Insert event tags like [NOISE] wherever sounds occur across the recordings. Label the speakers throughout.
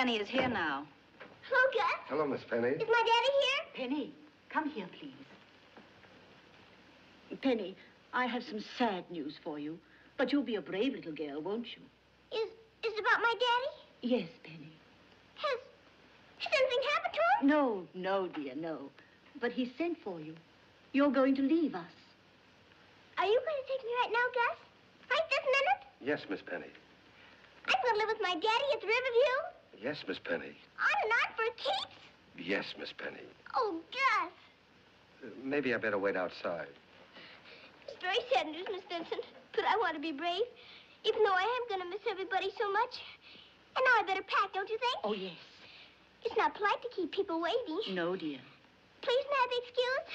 Speaker 1: Penny is here now.
Speaker 2: Hello, Gus.
Speaker 3: Hello, Miss Penny.
Speaker 2: Is my daddy here?
Speaker 4: Penny, come here, please. Penny, I have some sad news for you. But you'll be a brave little girl, won't you?
Speaker 2: Is is it about my daddy?
Speaker 4: Yes, Penny.
Speaker 2: Has has anything happened to him?
Speaker 4: No, no, dear, no. But he sent for you. You're going to leave us.
Speaker 2: Are you going to take me right now, Gus? Right this minute?
Speaker 3: Yes, Miss Penny.
Speaker 2: I'm going to live with my daddy at the Riverview?
Speaker 3: Yes, Miss Penny.
Speaker 2: On and on for keeps?
Speaker 3: Yes, Miss Penny.
Speaker 2: Oh, Gus.
Speaker 3: Uh, maybe I better wait outside.
Speaker 2: It's very sad news, Miss Vincent. But I want to be brave, even though I am going to miss everybody so much. And now I better pack, don't you think?
Speaker 4: Oh, yes.
Speaker 2: It's not polite to keep people waiting.
Speaker 4: No, dear.
Speaker 2: Please, may I be excused?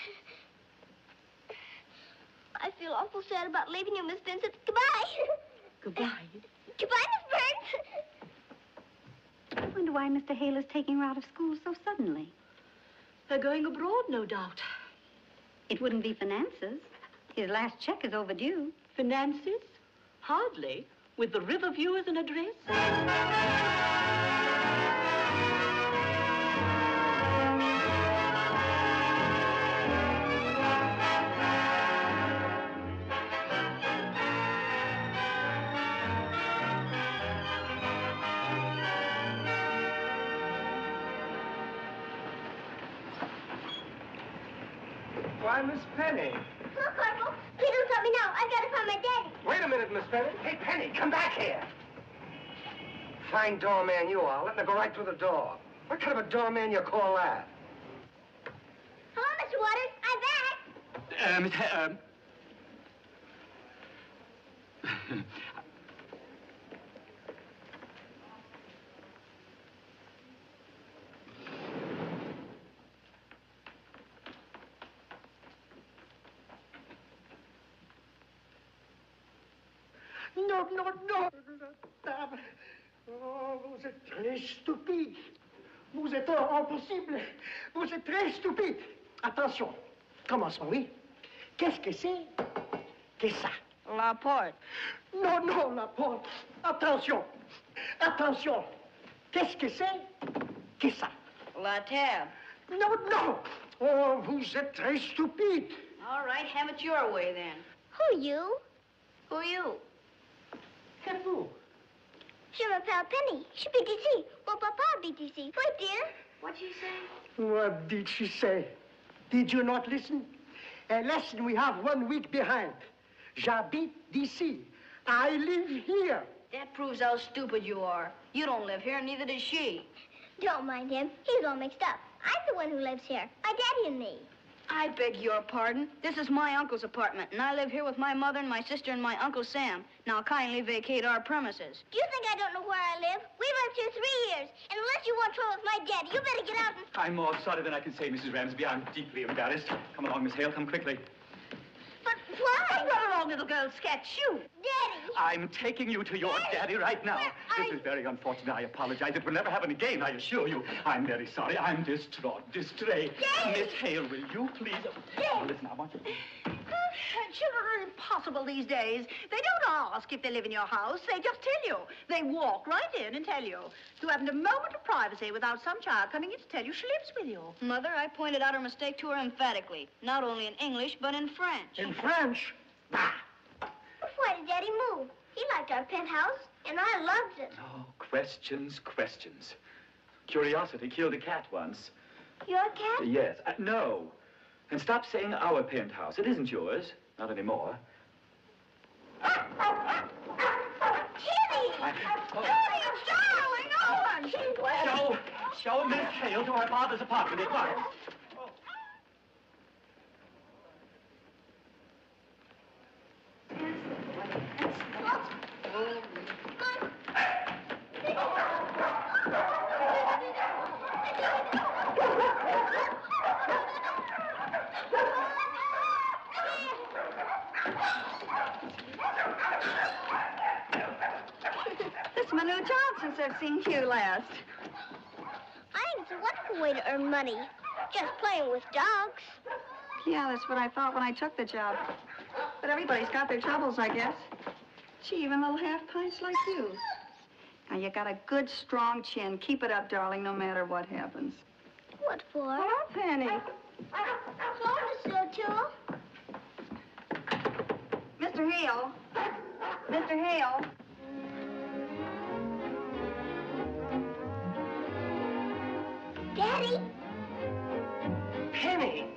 Speaker 2: I feel awful sad about leaving you, Miss Vincent. Goodbye.
Speaker 4: Goodbye. [LAUGHS]
Speaker 2: Goodbye, Miss Burns.
Speaker 1: I wonder why Mr. Hale is taking her out of school so suddenly.
Speaker 4: They're going abroad, no doubt.
Speaker 1: It wouldn't be finances. His last check is overdue.
Speaker 4: Finances? Hardly. With the Riverview as an address?
Speaker 3: Why, Miss Penny?
Speaker 2: Look, Corporal. Please don't stop me now. I've got to find my daddy.
Speaker 3: Wait a minute, Miss Penny. Hey, Penny, come back here. Fine doorman you are, letting her go right through the door. What kind of a doorman you call that?
Speaker 2: Hello, Mr. Waters. I'm back.
Speaker 5: Uh, Miss Ha- um...
Speaker 6: Non, non, non. Madame. Oh, vous êtes très stupide. Vous êtes impossible. Vous êtes très stupide. Attention. Commençons, oui. Qu'est-ce que c'est Qu'est-ce ça?
Speaker 1: La porte.
Speaker 6: Non, non, la porte. Attention. Attention. Qu'est-ce que c'est Qu'est-ce ça?
Speaker 1: La table.
Speaker 6: Non, non. Oh, vous êtes très stupide.
Speaker 1: All right, have it your way then.
Speaker 2: Who you?
Speaker 1: Who you?
Speaker 6: Et vous
Speaker 2: Je m'appelle Penny. Je suis BTC. Mon papa est BTC. Wait, dear.
Speaker 1: What'd she say?
Speaker 6: What did she say? Did you not listen? A lesson we have one week behind. J'habite d'ici. I live here.
Speaker 1: That proves how stupid you are. You don't live here, neither does she.
Speaker 2: Don't mind him. He's all mixed up. I'm the one who lives here. My daddy and me.
Speaker 1: I beg your pardon. This is my uncle's apartment, and I live here with my mother and my sister and my Uncle Sam. Now kindly vacate our premises.
Speaker 2: Do you think I don't know where I live? We've lived here three years. And unless you want trouble with my daddy, you better get out and...
Speaker 5: I'm more sorry than I can say, Mrs. Ramsby. I'm deeply embarrassed. Come along, Miss Hale. Come quickly.
Speaker 2: But why?
Speaker 4: Run along, little girl. Sketch you.
Speaker 2: Daddy.
Speaker 5: I'm taking you to your daddy right now.
Speaker 2: Well,
Speaker 5: This
Speaker 2: I-
Speaker 5: is very unfortunate. I apologize. It will never happen again, I assure you. I'm very sorry. I'm distraught, distrait.
Speaker 2: Daddy!
Speaker 5: Miss Hale, will you please... Oh, listen, I want you...
Speaker 4: Uh, children are impossible these days. They don't ask if they live in your house. They just tell you. They walk right in and tell you. You haven't a moment of privacy without some child coming in to tell you she lives with you.
Speaker 1: Mother, I pointed out her mistake to her emphatically. Not only in English, but in French.
Speaker 6: In French? Bah!
Speaker 2: Why did Daddy move? He liked our penthouse, and I loved it.
Speaker 5: Oh, questions, questions. Curiosity killed a cat once.
Speaker 2: Your cat?
Speaker 5: Yes. Uh, no. And stop saying our penthouse. It isn't yours. Not anymore.
Speaker 2: Kitty!
Speaker 5: I-
Speaker 2: Kitty, darling, Owen!
Speaker 5: Show, show Miss Hale to her father's apartment at once.
Speaker 1: This is my new job since I've seen you last.
Speaker 2: I think it's a wonderful way to earn money. Just playing with dogs.
Speaker 1: Yeah, that's what I thought when I took the job. But everybody's got their troubles, I guess. Gee, even little half pints like you.
Speaker 4: Now, you got a good, strong chin. Keep it up, darling, no matter what happens.
Speaker 2: What for?
Speaker 4: Oh, Penny.
Speaker 2: So, Miss O'Toole.
Speaker 4: Mr. Hale. Mr. Hale.
Speaker 2: Daddy?
Speaker 3: Penny!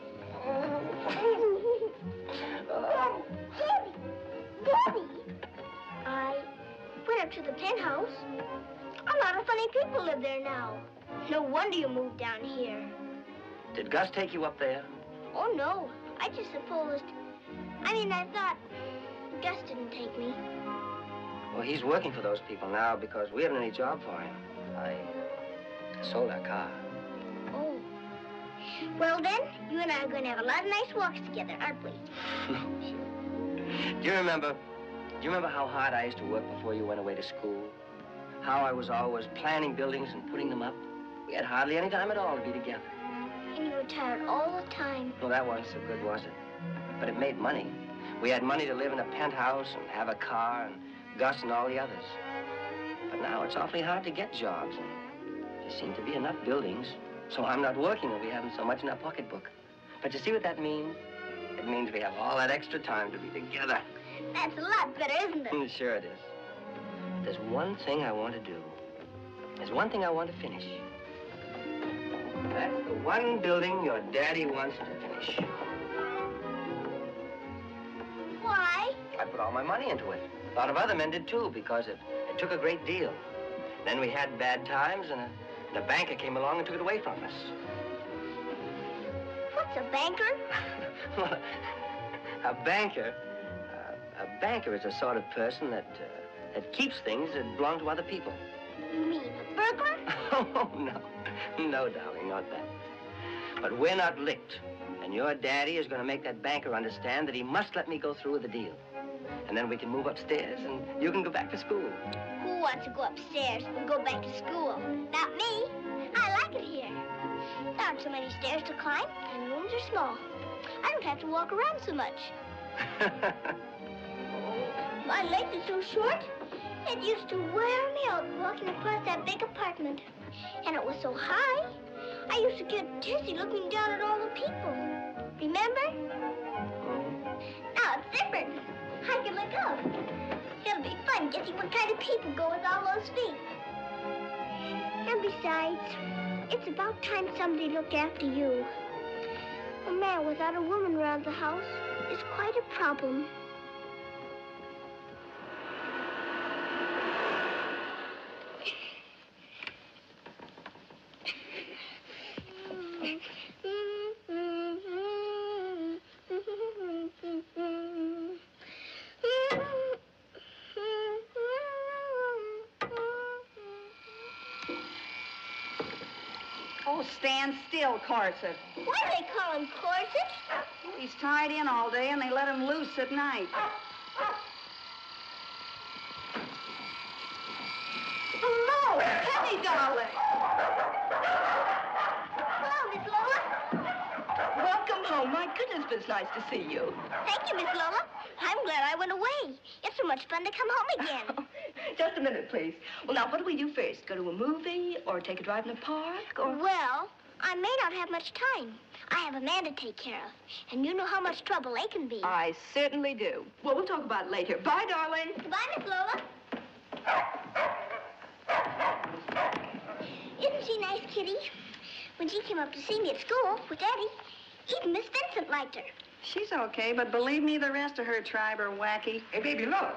Speaker 2: Up to the penthouse. A lot of funny people live there now. No wonder you moved down here.
Speaker 3: Did Gus take you up there?
Speaker 2: Oh, no. I just supposed... I mean, I thought Gus didn't take me.
Speaker 3: Well, he's working for those people now because we haven't any job for him. I sold our car.
Speaker 2: Oh. Well, then, you and I are going to have a lot of nice walks together, aren't we? sure. [LAUGHS]
Speaker 3: Do you remember? Do you remember how hard I used to work before you went away to school? How I was always planning buildings and putting them up? We had hardly any time at all to be together.
Speaker 2: And you were tired all the time.
Speaker 3: Well, that wasn't so good, was it? But it made money. We had money to live in a penthouse and have a car and Gus and all the others. But now it's awfully hard to get jobs. And there seem to be enough buildings. So I'm not working and we haven't so much in our pocketbook. But you see what that means? It means we have all that extra time to be together.
Speaker 2: That's a lot better, isn't it?
Speaker 3: Mm, Sure it is. But there's one thing I want to do. There's one thing I want to finish. That's the one building your daddy wants to finish.
Speaker 2: Why?
Speaker 3: I put all my money into it. A lot of other men did too, because it, it took a great deal. Then we had bad times, and a, and a banker came along and took it away from us.
Speaker 2: What's a banker? [LAUGHS]
Speaker 3: Well, a banker, a banker is a sort of person that uh, that keeps things that belong to other people.
Speaker 2: You mean a burglar? [LAUGHS]
Speaker 3: Oh no, no, darling, not that. But we're not licked, and your daddy is going to make that banker understand that he must let me go through with the deal, and then we can move upstairs, and you can go back to school.
Speaker 2: Who wants to go upstairs and go back to school? Not me. I like it here. There aren't so many stairs to climb, and the rooms are small. I don't have to walk around so much. [LAUGHS] My legs are so short, it used to wear me out walking across that big apartment. And it was so high, I used to get dizzy looking down at all the people. Remember? Now it's different. I can look up. It'll be fun guessing what kind of people go with all those feet. And besides, it's about time somebody looked after you. A man without a woman around the house is quite a problem.
Speaker 4: Oh, stand still, Corset.
Speaker 2: Why do they call him Corset?
Speaker 4: He's tied in all day and they let him loose at night. Oh, Hello, Penny, darling.
Speaker 2: Hello, Miss Lola.
Speaker 4: Welcome home. My goodness, but it's nice to see you.
Speaker 2: Thank you, Miss Lola. I'm glad I went away. It's so much fun to come home again.
Speaker 7: Just a minute, please. Well, now, what do we do first? Go to a movie or take a drive in the park or...
Speaker 2: Well, I may not have much time. I have a man to take care of, and you know how much trouble they can be.
Speaker 7: I certainly do. Well, we'll talk about it later. Bye, darling.
Speaker 2: Goodbye, Miss Lola. Isn't she nice, Kitty? When she came up to see me at school with Eddie, even Miss Vincent liked her.
Speaker 4: She's okay, but believe me, the rest of her tribe are wacky.
Speaker 3: Hey, baby, look.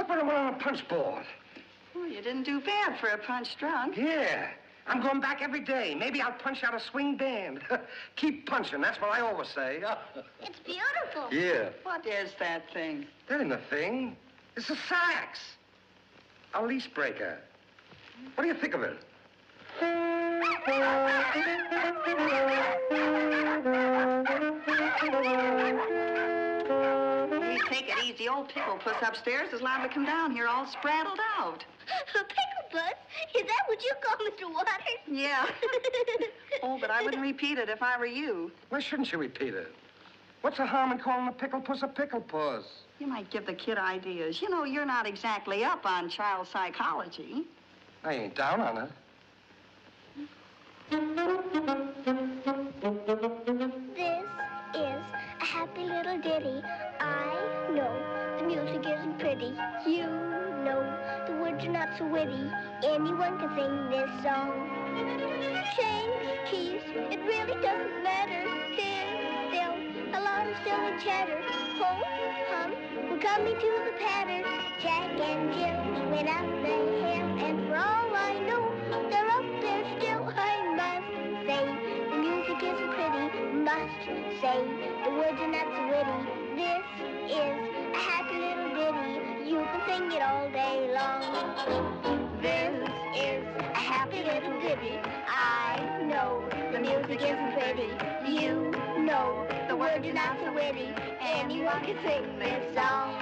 Speaker 3: Look what I went on a punch board.
Speaker 4: Well, oh, you didn't do bad for a punch drunk.
Speaker 3: Yeah. I'm going back every day. Maybe I'll punch out a swing band. [LAUGHS] Keep punching. That's what I always say. [LAUGHS]
Speaker 2: It's beautiful.
Speaker 3: yeah.
Speaker 4: What is that thing?
Speaker 3: That ain't a thing. It's a sax. A lease breaker. What do you think of it? [LAUGHS]
Speaker 4: You take it easy. Old Pickle Puss upstairs is liable to come down here all spraddled out.
Speaker 2: A [LAUGHS] pickle puss? Is that what you call Mr. Waters?
Speaker 4: Yeah. [LAUGHS] oh, but I wouldn't repeat it if I were you.
Speaker 3: Why shouldn't you repeat it? What's the harm in calling a pickle puss a pickle puss?
Speaker 4: You might give the kid ideas. You know, you're not exactly up on child psychology.
Speaker 3: I ain't down on it.
Speaker 2: This is a happy little ditty. I know the music isn't pretty. You know the words are not so witty. Anyone can sing this song. Change keys, it really doesn't matter. There's still a lot of silly chatter. Ho, hum, we're coming to the patter. Jack and Jill went out the hill, and for all I know, they're Must say, the words are not so witty. This is a happy little ditty. You can sing it all day long. This is a happy little ditty. I know the music isn't pretty. You know the words are not so witty. Anyone can sing this song.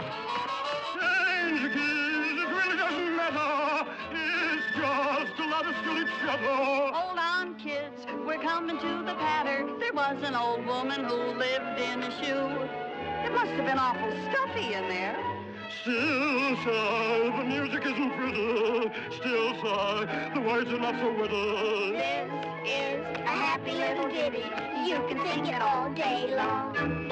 Speaker 5: Change keys, it really doesn't matter. It's just a lot of silly chatter.
Speaker 4: Hold on, kids. We're coming to the patter. There was an old woman who lived in a shoe. It must have been awful stuffy in there.
Speaker 5: Still sigh, the music isn't pretty. Still sigh, the words are not so witty.
Speaker 2: This is a happy little ditty. You can sing it all day long.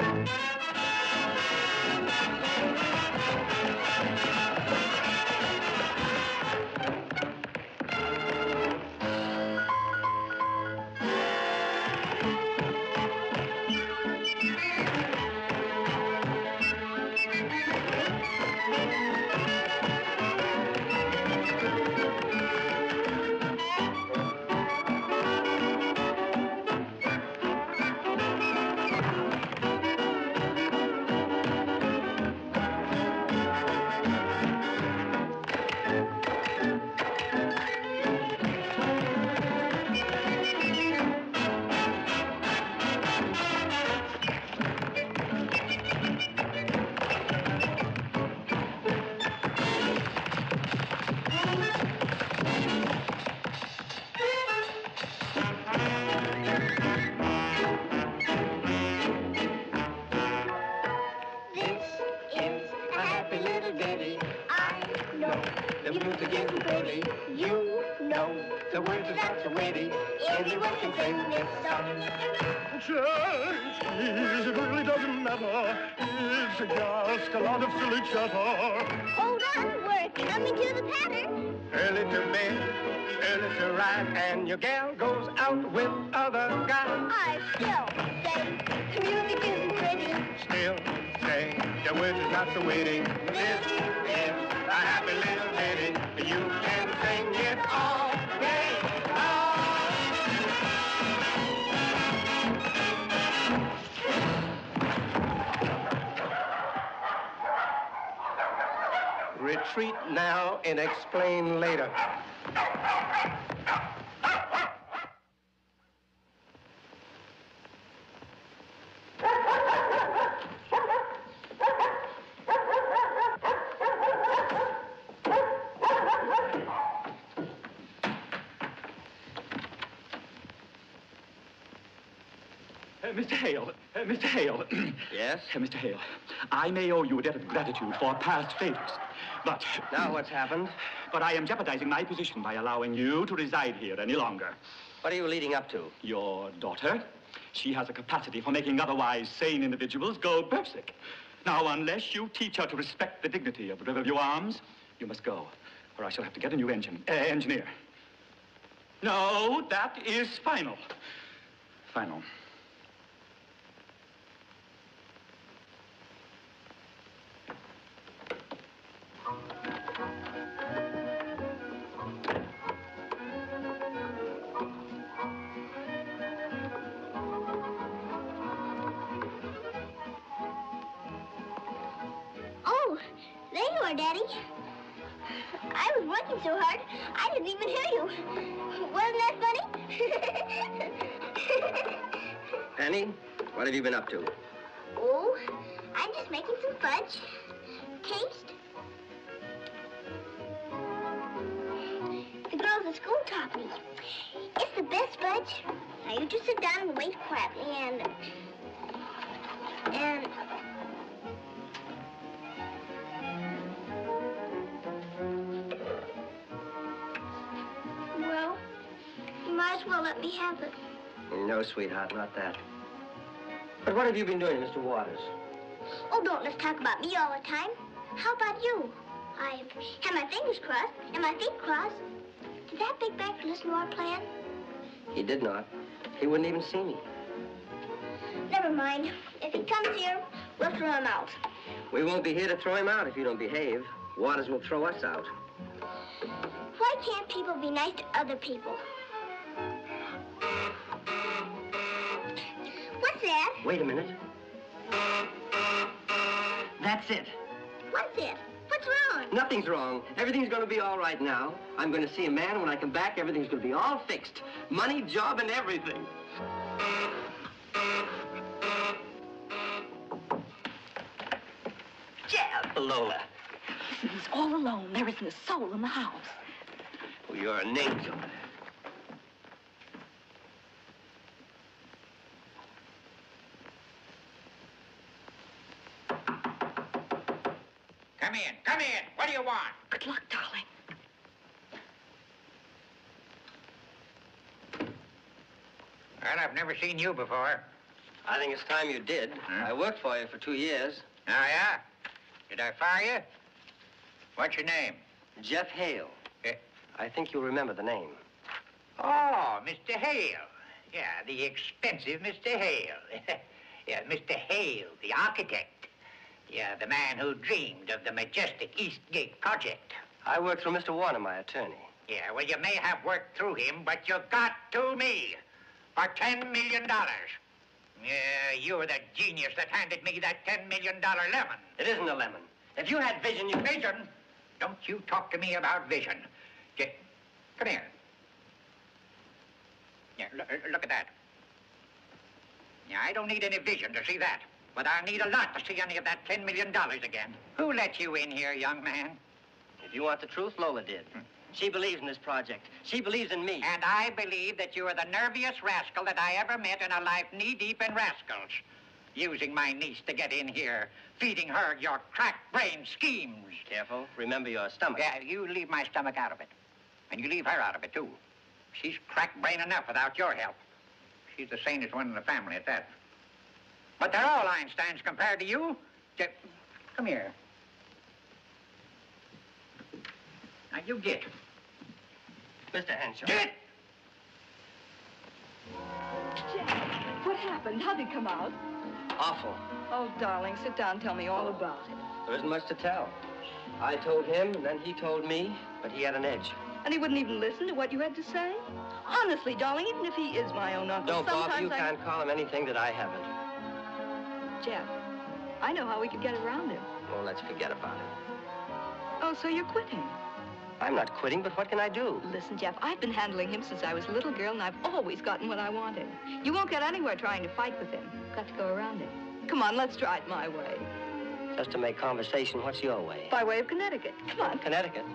Speaker 3: Retreat now and explain later.
Speaker 5: Uh, Mr. Hale, uh, Mr. Hale. [CLEARS THROAT]
Speaker 3: Yes?
Speaker 5: Uh, Mr. Hale, I may owe you a debt of gratitude for past favors, but...
Speaker 3: Now what's happened?
Speaker 5: But I am jeopardizing my position by allowing you to reside here any longer.
Speaker 3: What are you leading up to?
Speaker 5: Your daughter, she has a capacity for making otherwise sane individuals go berserk. Now, unless you teach her to respect the dignity of the Riverview Arms, you must go, or I shall have to get a new engine, uh, engineer. No, that is final. Final.
Speaker 2: You
Speaker 3: been up to?
Speaker 2: oh, I'm just making some fudge. Taste. The girls at school taught me. It's the best fudge. Now you just sit down and wait quietly and... And... well you might as well let me have it.
Speaker 3: No, sweetheart, not that. What have you been doing, Mr. Waters?
Speaker 2: Oh, don't let's talk about me all the time. How about you? I have my fingers crossed and my feet crossed. Did that big bank listen to our plan?
Speaker 3: He did not. He wouldn't even see me.
Speaker 2: Never mind. If he comes here, we'll throw him out.
Speaker 3: We won't be here to throw him out if you don't behave. Waters will throw us out.
Speaker 2: Why can't people be nice to other people?
Speaker 3: Wait a minute. That's it.
Speaker 2: What's it? What's wrong?
Speaker 3: Nothing's wrong. Everything's going to be all right now. I'm going to see a man. When I come back, everything's going to be all fixed. Money, job, and everything.
Speaker 7: Jeff,
Speaker 3: Lola, Listen,
Speaker 7: he's all alone. There isn't a soul in the house.
Speaker 3: you're an angel.
Speaker 8: Come in, come. What do you want?
Speaker 7: Good luck, darling.
Speaker 8: Well, I've never seen you before.
Speaker 3: I think it's time you did.
Speaker 8: Hmm?
Speaker 3: I worked for you for two years.
Speaker 8: Oh, yeah? Did I fire you? What's your name?
Speaker 3: Jeff Hale.
Speaker 8: Eh?
Speaker 3: I think you'll remember the name.
Speaker 8: Oh, Mr. Hale. Yeah, the expensive Mr. Hale. [LAUGHS] yeah, Mr. Hale, the architect. Yeah, the man who dreamed of the majestic Eastgate project.
Speaker 3: I worked through Mr. Warner, my attorney.
Speaker 8: Yeah, well, you may have worked through him, but you got to me for $10 million. Yeah, you're the genius that handed me that $10 million lemon.
Speaker 3: It isn't a lemon. If you had vision, you...
Speaker 8: Vision? Don't you talk to me about vision. Get, come here. Yeah, look, look at that. Yeah, I don't need any vision to see that. But I'll need a lot to see any of that $10 million again. Who let you in here, young man?
Speaker 3: If you want the truth, Lola did. Hmm. She believes in this project. She believes in me.
Speaker 8: And I believe that you are the nerviest rascal that I ever met in a life knee-deep in rascals. Using my niece to get in here, feeding her your crack-brain schemes.
Speaker 3: Careful. Remember your stomach.
Speaker 8: Yeah, you leave my stomach out of it. And you leave her out of it, too. She's crack-brain enough without your help. She's the sanest one in the family at that. But they're all Einsteins compared to you. J- Come here. Now, you get.
Speaker 3: Mr. Henshaw.
Speaker 8: Get!
Speaker 7: Jeff, what happened? How'd it come out?
Speaker 3: Awful.
Speaker 7: Oh, darling, sit down. Tell me all about it.
Speaker 3: There isn't much to tell. I told him, and then he told me, but he had an edge.
Speaker 7: And he wouldn't even listen to what you had to say? Honestly, darling, even if he is my own uncle,
Speaker 3: No, Bob,
Speaker 7: sometimes
Speaker 3: you
Speaker 7: I...
Speaker 3: can't call him anything that I haven't.
Speaker 7: Jeff, I know how we could get around him.
Speaker 3: Well, let's forget about it.
Speaker 7: Oh, so you're quitting?
Speaker 3: I'm not quitting, but what can I do?
Speaker 7: Listen, Jeff, I've been handling him since I was a little girl, and I've always gotten what I wanted. You won't get anywhere trying to fight with him. You've got to go around him. Come on, let's try it my way.
Speaker 3: Just to make conversation, what's your way?
Speaker 7: By way of Connecticut. Come on.
Speaker 3: Connecticut.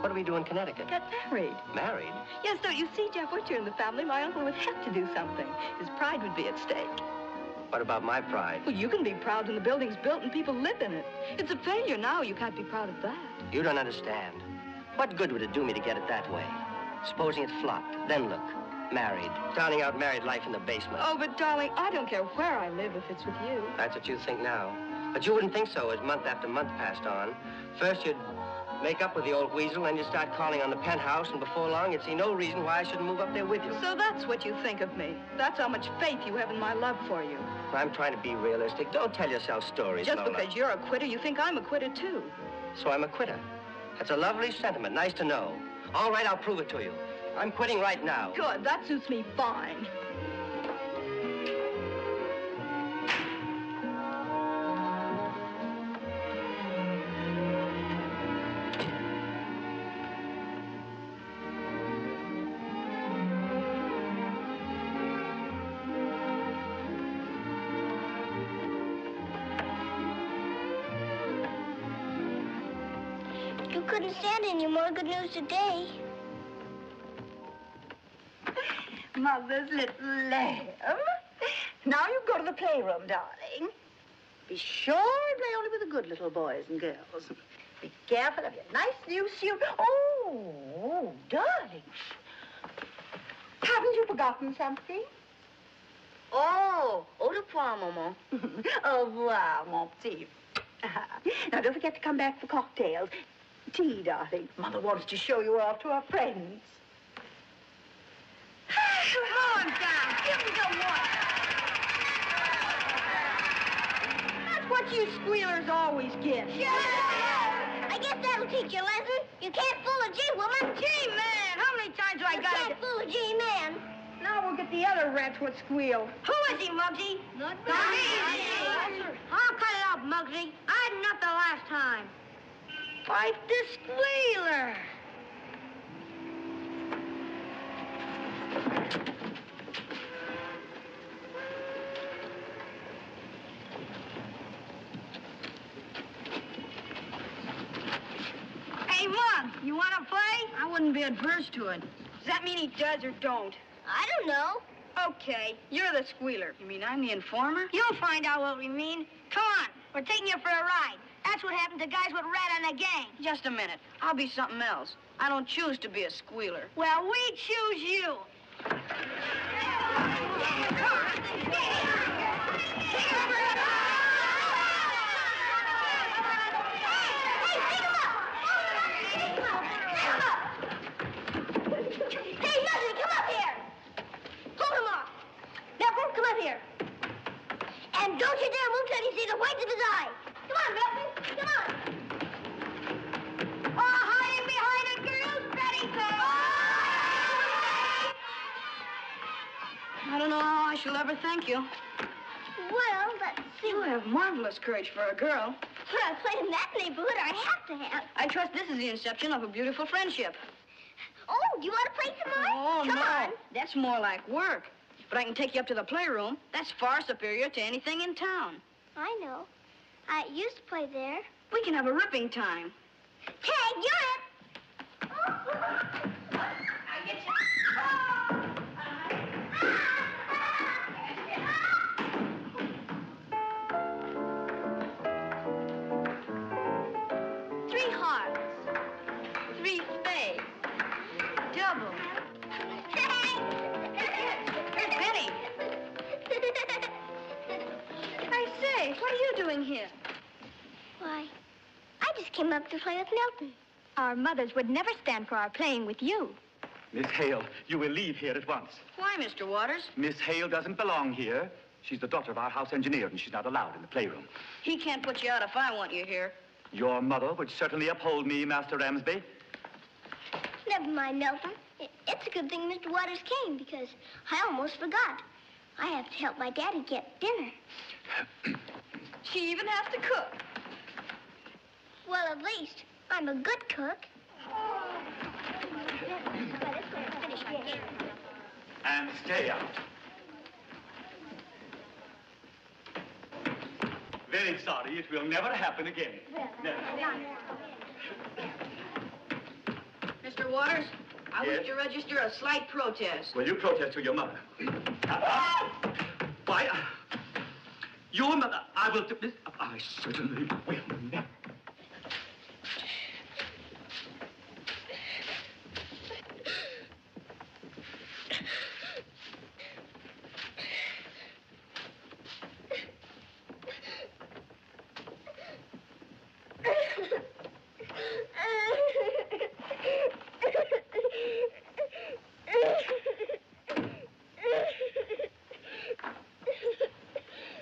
Speaker 3: What do we do in Connecticut?
Speaker 7: Get married.
Speaker 3: Married?
Speaker 7: Yes, don't you see, Jeff, once you're in the family, my uncle would have to do something. His pride would be at stake.
Speaker 3: What about my pride?
Speaker 7: Well, you can be proud when the building's built and people live in it. It's a failure now. You can't be proud of that.
Speaker 3: You don't understand. What good would it do me to get it that way? Supposing it flopped, then look, married, starting out married life in the basement.
Speaker 7: Oh, but darling, I don't care where I live if it's with you.
Speaker 3: That's what you think now. But you wouldn't think so as month after month passed on. First you'd make up with the old weasel, then you'd start calling on the penthouse, and before long you'd see no reason why I shouldn't move up there with you.
Speaker 7: So that's what you think of me. That's how much faith you have in my love for you.
Speaker 3: I'm trying to be realistic. Don't tell yourself stories,
Speaker 7: Just
Speaker 3: Lola.
Speaker 7: because you're a quitter, you think I'm a quitter, too.
Speaker 3: So I'm a quitter. That's a lovely sentiment. Nice to know. All right, I'll prove it to you. I'm quitting right now.
Speaker 7: Good. That suits me fine.
Speaker 2: Any more good news today.
Speaker 4: Mother's little lamb. Now you go to the playroom, darling. Be sure and play only with the good little boys and girls. Be careful of your nice new suit. Oh, darling. Haven't you forgotten something?
Speaker 1: Oh, au revoir, Maman. [LAUGHS]
Speaker 4: Au revoir, mon petit. [LAUGHS] now, don't forget to come back for cocktails. Tea, darling. Mother wants to show you off to our friends.
Speaker 1: Come on down. Give me the water.
Speaker 4: That's what you squealers always get.
Speaker 2: I guess that'll teach you a lesson. You can't fool a G-woman.
Speaker 1: G-Man, how many times do I got to...
Speaker 2: You can't fool a G-man.
Speaker 4: Now we'll get the other rats what squeal.
Speaker 1: Who is he, Muggsy? Not me. I'll cut it out, Muggsy. I had enough the last time. Fight the squealer. Hey, Mug, you want to play? I wouldn't be adverse to it. Does that mean he does or don't?
Speaker 2: I don't know.
Speaker 1: Okay, you're the squealer. You mean I'm the informer? You'll find out what we mean. Come on, we're taking you for a ride. That's what happened to guys with rat on the gang. Just a minute. I'll be something else. I don't choose to be a squealer. Well, we choose you.
Speaker 2: Hey, Muggsy, come up here. Hold off. Now, come up here. And don't you dare move till you see the whites of his eye. Come on, Milton. Come on.
Speaker 1: Oh, hiding behind a girl's petticoat. I don't know how I shall ever thank you.
Speaker 2: Well, let's see.
Speaker 1: You have marvelous courage for a girl.
Speaker 2: Well, played in that neighborhood, I have to have.
Speaker 1: I trust this is the inception of a beautiful friendship.
Speaker 2: Oh, do you want to play some more?
Speaker 1: Oh,
Speaker 2: Come
Speaker 1: no.
Speaker 2: on.
Speaker 1: That's more like work. But I can take you up to the playroom. That's far superior to anything in town.
Speaker 2: I know. I used to play there.
Speaker 1: We can have a ripping time.
Speaker 2: Tag, you're it. [LAUGHS]
Speaker 1: here?
Speaker 2: Why, I just came up to play with Milton.
Speaker 7: Our mothers would never stand for our playing with you.
Speaker 5: Miss Hale, you will leave here at once.
Speaker 1: Why, Mr. Waters?
Speaker 5: Miss Hale doesn't belong here. She's the daughter of our house engineer, and she's not allowed in the playroom.
Speaker 1: He can't put you out if I want you here.
Speaker 5: Your mother would certainly uphold me, Master Ramsby.
Speaker 2: Never mind, Milton. It's a good thing Mr. Waters came because I almost forgot. I have to help my daddy get dinner. [CLEARS THROAT]
Speaker 1: She even has to cook.
Speaker 2: Well, at least I'm a good cook.
Speaker 5: And stay out. Very sorry. It will never happen again. Never.
Speaker 1: Mr. Waters, I
Speaker 5: Yes?
Speaker 1: wish to register a slight protest.
Speaker 5: Will you protest to your mother? [LAUGHS] Why, uh, your mother, I will do this. I certainly will.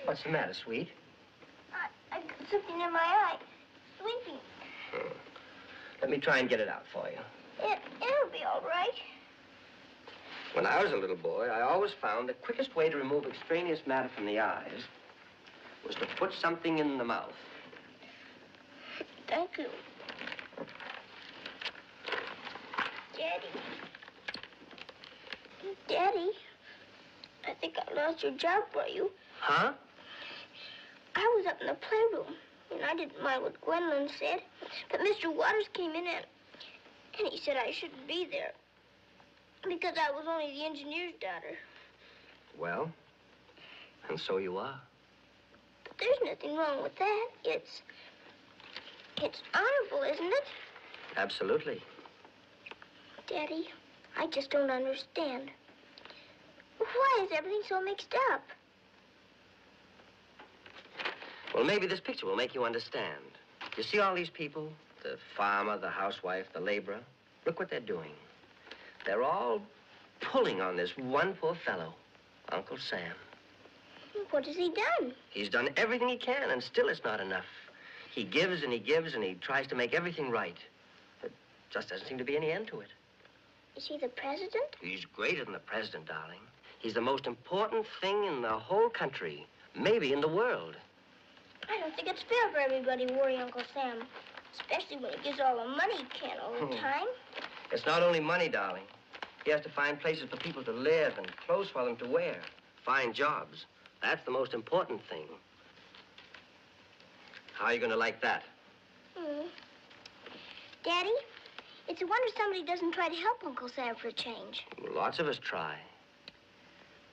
Speaker 3: What's the matter, sweet?
Speaker 2: I, I got something in my eye. Sleeping.
Speaker 3: Let me try and get it out for you.
Speaker 2: It, it'll be all right.
Speaker 3: When I was a little boy, I always found the quickest way to remove extraneous matter from the eyes was to put something in the mouth.
Speaker 2: Thank you. Daddy. Daddy, I think I lost your job for you.
Speaker 3: Huh?
Speaker 2: I was up in the playroom, and I didn't mind what Gwendolyn said, but Mr. Waters came in and, and he said I shouldn't be there because I was only the engineer's daughter.
Speaker 3: Well, and so you are.
Speaker 2: But there's nothing wrong with that. It's it's honorable, isn't it?
Speaker 3: Absolutely.
Speaker 2: Daddy, I just don't understand. Why is everything so mixed up?
Speaker 3: Well, maybe this picture will make you understand. You see all these people? The farmer, the housewife, the laborer? Look what they're doing. They're all pulling on this one poor fellow, Uncle Sam.
Speaker 2: What has he done?
Speaker 3: He's done everything he can, and still it's not enough. He gives and he gives and he tries to make everything right. But just doesn't seem to be any end to it.
Speaker 2: Is he the president?
Speaker 3: He's greater than the president, darling. He's the most important thing in the whole country, maybe in the world.
Speaker 2: I don't think it's fair for everybody to worry Uncle Sam. Especially when he gives all the money he can all the
Speaker 3: Hmm.
Speaker 2: time.
Speaker 3: It's not only money, darling. He has to find places for people to live and clothes for them to wear, find jobs. That's the most important thing. How are you going to like that?
Speaker 2: Hmm. Daddy, it's a wonder somebody doesn't try to help Uncle Sam for a change.
Speaker 3: Lots of us try.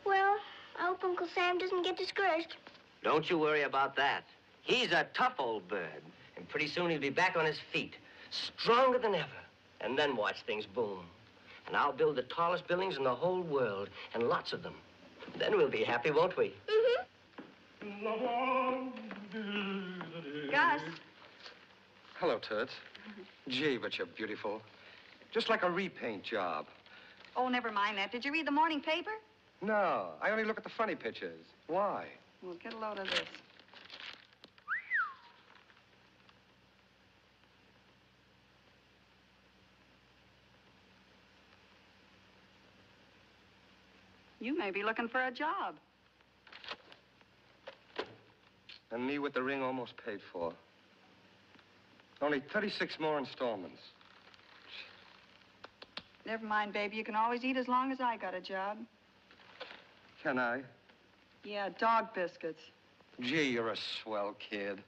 Speaker 2: Well, I hope Uncle Sam doesn't get discouraged.
Speaker 3: Don't you worry about that. He's a tough old bird. And pretty soon he'll be back on his feet, stronger than ever. And then watch things boom. And I'll build the tallest buildings in the whole world, and lots of them. Then we'll be happy, won't we?
Speaker 2: Mm-hmm.
Speaker 7: Gus.
Speaker 9: Hello, Toots. Gee, but you're beautiful. Just like a repaint job.
Speaker 7: Oh, never mind that. Did you read the morning paper?
Speaker 9: No, I only look at the funny pictures. Why?
Speaker 7: Well, get a load of this. You may be looking for a job.
Speaker 9: And me with the ring almost paid for. Only 36 more installments.
Speaker 7: Never mind, baby. You can always eat as long as I got a job.
Speaker 9: Can I?
Speaker 7: Yeah, dog biscuits.
Speaker 9: Gee, you're a swell kid.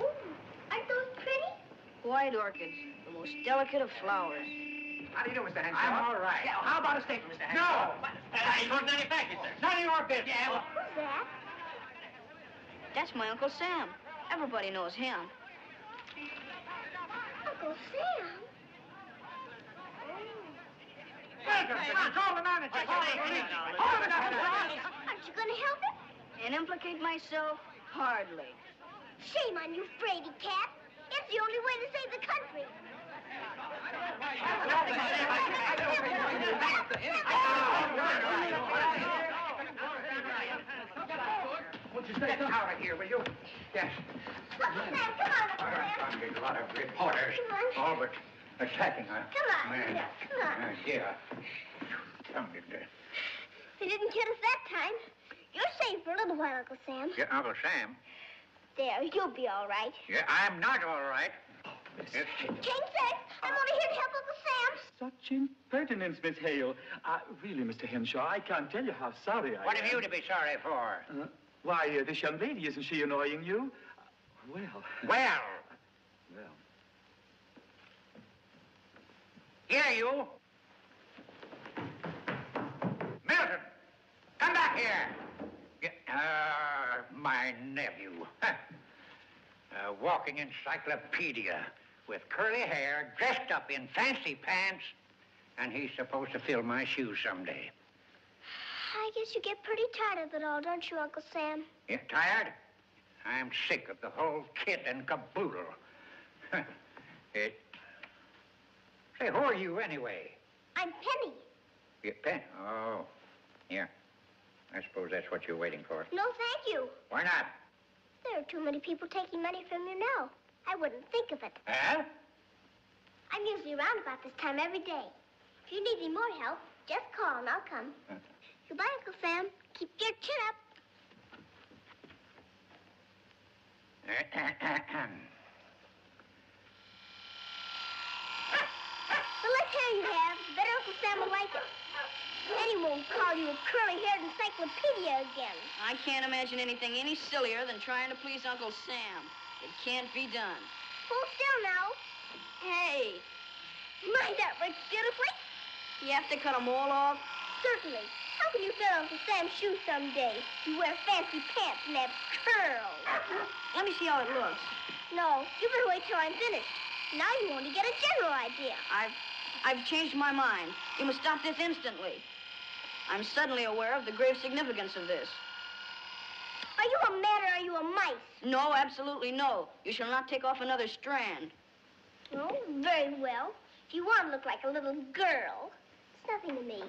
Speaker 2: Ooh, Aren't those pretty?
Speaker 1: White orchids, the most delicate of flowers.
Speaker 8: How do you do, Mr. Henshaw? I'm all right. Yeah, well, how about a steak, Mr. Henshaw? No! He wasn't any package, sir. None of your business. Yeah, well,
Speaker 2: Who's that?
Speaker 1: That's my Uncle Sam. Everybody knows him.
Speaker 2: Uncle Sam.
Speaker 8: Control the manager. Hold it up,
Speaker 2: Aren't you going to help him?
Speaker 1: And implicate myself? Hardly.
Speaker 2: Shame on you, Frady Cat. It's the only way to save the country.
Speaker 8: Won't you stay out of here, will you? Yes.
Speaker 2: Come on, Uncle
Speaker 8: All right,
Speaker 2: Sam.
Speaker 8: I'm a lot of reporters.
Speaker 2: Come.
Speaker 8: All but attacking us.
Speaker 2: Come on,
Speaker 8: Man.
Speaker 2: come on.
Speaker 8: Uh, yeah. Come, did,
Speaker 2: They didn't get us that time. You're safe for a little while, Uncle Sam.
Speaker 8: yeah, Uncle Sam.
Speaker 2: There, you'll be all right.
Speaker 8: Yeah, I'm not all right. Yes.
Speaker 2: King said, I'm only here to help Uncle Sam.
Speaker 5: Such impertinence, Miss Hale. Uh, really, Mr. Henshaw, I can't tell you how sorry I
Speaker 8: What
Speaker 5: am.
Speaker 8: What have you to be sorry for?
Speaker 5: Uh, why, uh, this young lady, isn't she annoying you? Uh, well,
Speaker 8: Well,
Speaker 5: well.
Speaker 8: here you. Milton, come back here. Yeah, uh, my nephew. Huh. [LAUGHS] A walking encyclopedia with curly hair, dressed up in fancy pants, and he's supposed to fill my shoes someday.
Speaker 2: I guess you get pretty tired of it all, don't you, Uncle Sam?
Speaker 8: You tired? I'm sick of the whole kit and caboodle. [LAUGHS] it. Say, who are you anyway?
Speaker 2: I'm Penny.
Speaker 8: You pen? Oh, yeah. I suppose that's what you're waiting for.
Speaker 2: No, thank you.
Speaker 8: Why not?
Speaker 2: There are too many people taking money from you now. I wouldn't think of it.
Speaker 8: Huh?
Speaker 2: I'm usually around about this time every day. If you need any more help, just call and I'll come. Goodbye, Uncle Sam. Keep your chin up. The less hair you have, the better Uncle Sam will like it. Then he won't call you a curly-haired encyclopedia again.
Speaker 1: I can't imagine anything any sillier than trying to please Uncle Sam. It can't be done.
Speaker 2: Hold still now.
Speaker 1: Hey,
Speaker 2: Mind that works beautifully?
Speaker 1: you have to cut 'em all off?
Speaker 2: Certainly. How can you fit Uncle Sam's shoes someday? You wear fancy pants and have curls.
Speaker 1: Let me see how it looks.
Speaker 2: No, you better wait till I'm finished. Now you only get a general idea.
Speaker 1: I've I've changed my mind. You must stop this instantly. I'm suddenly aware of the grave significance of this.
Speaker 2: Are you a man or are you a mice?
Speaker 1: No, absolutely no. You shall not take off another strand.
Speaker 2: Oh, very well. If you want to look like a little girl, it's nothing to me.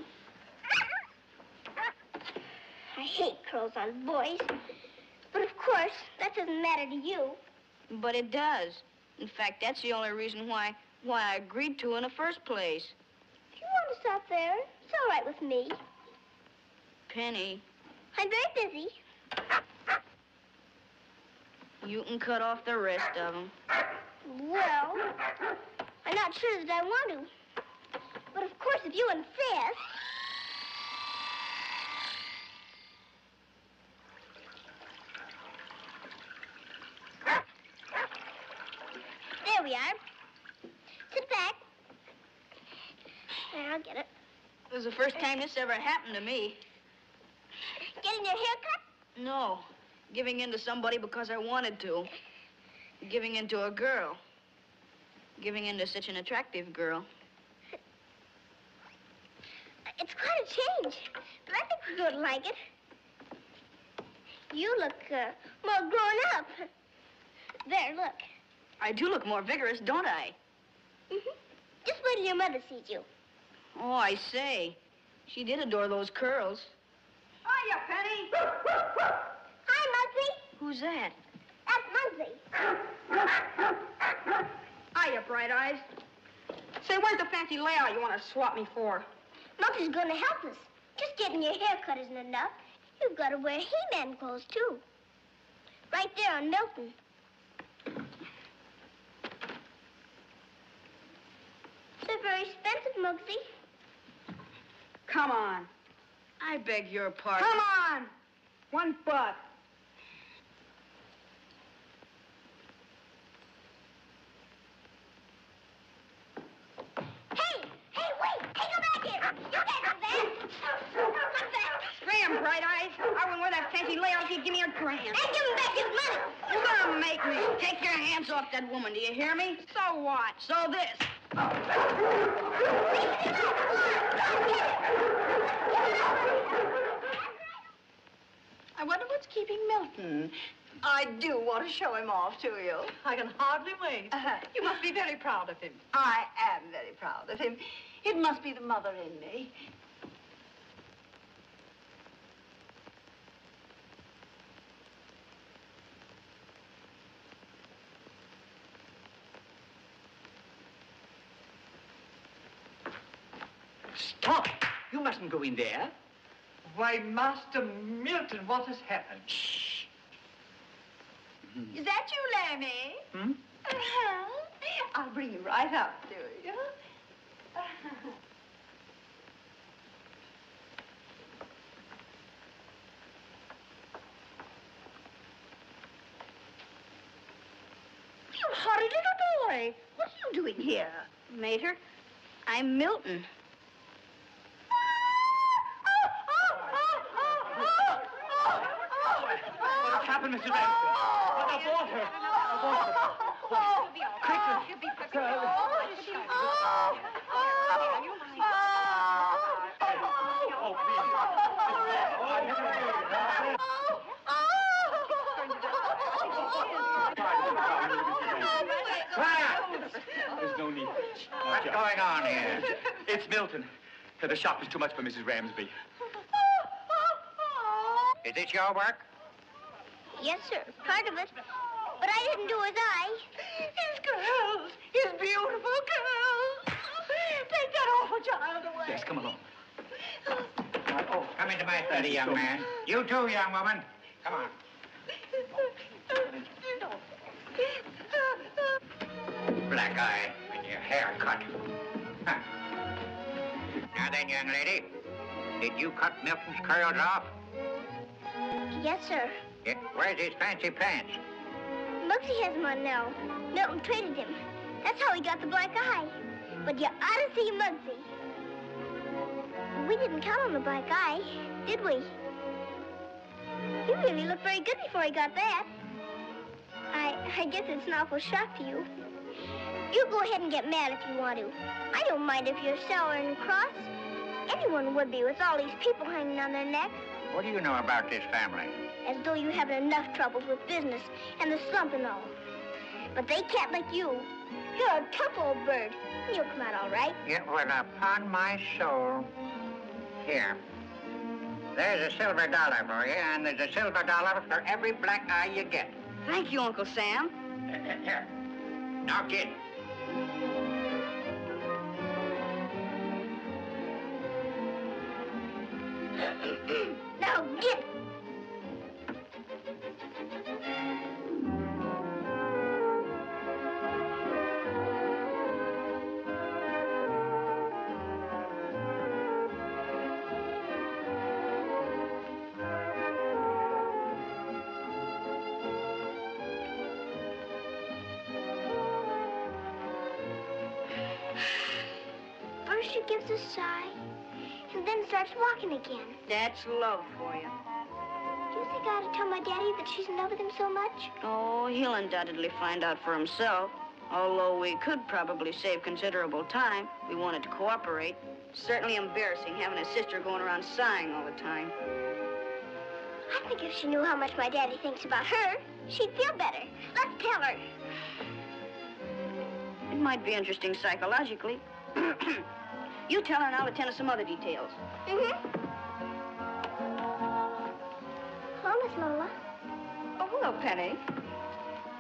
Speaker 2: [LAUGHS] I hate curls on boys. But of course, that doesn't matter to you.
Speaker 1: But it does. In fact, that's the only reason why why I agreed to in the first place.
Speaker 2: If you want to stop there, it's all right with me.
Speaker 1: Penny,
Speaker 2: I'm very busy.
Speaker 1: You can cut off the rest of them.
Speaker 2: Well, I'm not sure that I want to. But of course, if you insist. There we are. Sit back. There, I'll get it.
Speaker 1: This is the first time this ever happened to me.
Speaker 2: Getting your hair cut?
Speaker 1: No, giving in to somebody because I wanted to. Giving in to a girl. Giving in to such an attractive girl.
Speaker 2: It's quite a change, but I think we're going to like it. You look uh, more grown up. There, look.
Speaker 1: I do look more vigorous, don't I?
Speaker 2: Mm hmm Just wait till your mother sees you.
Speaker 1: Oh, I say. She did adore those curls.
Speaker 4: Hiya, Penny. [LAUGHS]
Speaker 1: Who's that?
Speaker 2: That's Muggsy.
Speaker 4: Hiya, Bright Eyes. Say, where's the fancy layout you want to swap me for?
Speaker 2: Muggsy's going to help us. Just getting your hair cut isn't enough. You've got to wear He-Man clothes, too. Right there on Milton. They're very expensive, Muggsy.
Speaker 4: Come on.
Speaker 1: I beg your pardon.
Speaker 4: Come on. One buck.
Speaker 2: Hey! Hey, wait! Hey, go back here! You can't do that! Come back!
Speaker 4: Scram, Bright Eyes. I wouldn't wear that fancy layout if you give me a grand.
Speaker 2: And give him back his money!
Speaker 1: You're gonna make me. Take your hands off that woman, do you hear me?
Speaker 4: So what?
Speaker 1: So this.
Speaker 4: I wonder what's keeping Milton. I do want to show him off to you.
Speaker 10: I can hardly wait.
Speaker 4: Uh-huh.
Speaker 10: You must be very proud of him.
Speaker 4: I am very proud of him. It must be the mother in me.
Speaker 8: Stop! You mustn't go in there.
Speaker 10: Why, Master Milton, what has happened?
Speaker 8: Shh.
Speaker 4: Is that you, Lammy?
Speaker 5: Hmm?
Speaker 4: Uh-huh. I'll bring you right up to you. You horrid little boy. What are you doing here?
Speaker 1: Mater, I'm Milton.
Speaker 5: What has happened, Mrs. Ramsden? What abort her? Abort her. Quickly. Oh, please. There's no need.
Speaker 8: What's going on here?
Speaker 5: It's Milton. The shop is too much for Mrs. Ramsby.
Speaker 8: Is this your work?
Speaker 2: Yes, sir. Part of it. But I didn't do his eye.
Speaker 4: His girls, his beautiful girls. Take child away.
Speaker 5: Yes, come along.
Speaker 8: Oh, come into my study, young man. You too, young woman. Come on. Black eye and your hair cut. Huh. Now then, young lady, did you cut Milton's curls off?
Speaker 2: Yes, sir.
Speaker 8: Yeah. Where's his fancy pants?
Speaker 2: Muggsy has him on now. Milton traded him. That's how he got the black eye. But you ought to see Muggsy. We didn't count on the black eye, did we? You really looked very good before he got that. I, I guess it's an awful shock to you. You go ahead and get mad if you want to. I don't mind if you're sour and cross. Anyone would be with all these people hanging on their neck.
Speaker 8: What do you know about this family?
Speaker 2: As though you haven't enough troubles with business and the slump and all. But they can't like you. You're a tough old bird. You'll come out all right.
Speaker 8: Yeah, well, upon my soul. Here. There's a silver dollar for you, and there's a silver dollar for every black eye you get.
Speaker 1: Thank you, Uncle Sam. [LAUGHS]
Speaker 8: Here, here. Now, kid.
Speaker 2: Now get.
Speaker 1: That's love for you.
Speaker 2: Do you think I ought to tell my daddy that she's in love with him so much?
Speaker 1: Oh, he'll undoubtedly find out for himself. Although we could probably save considerable time. We wanted to cooperate. Certainly embarrassing having a sister going around sighing all the time.
Speaker 2: I think if she knew how much my daddy thinks about her, she'd feel better. Let's tell her.
Speaker 1: It might be interesting psychologically. [CLEARS THROAT] you tell her and I'll attend to some other details.
Speaker 2: Mm-hmm.
Speaker 7: Penny.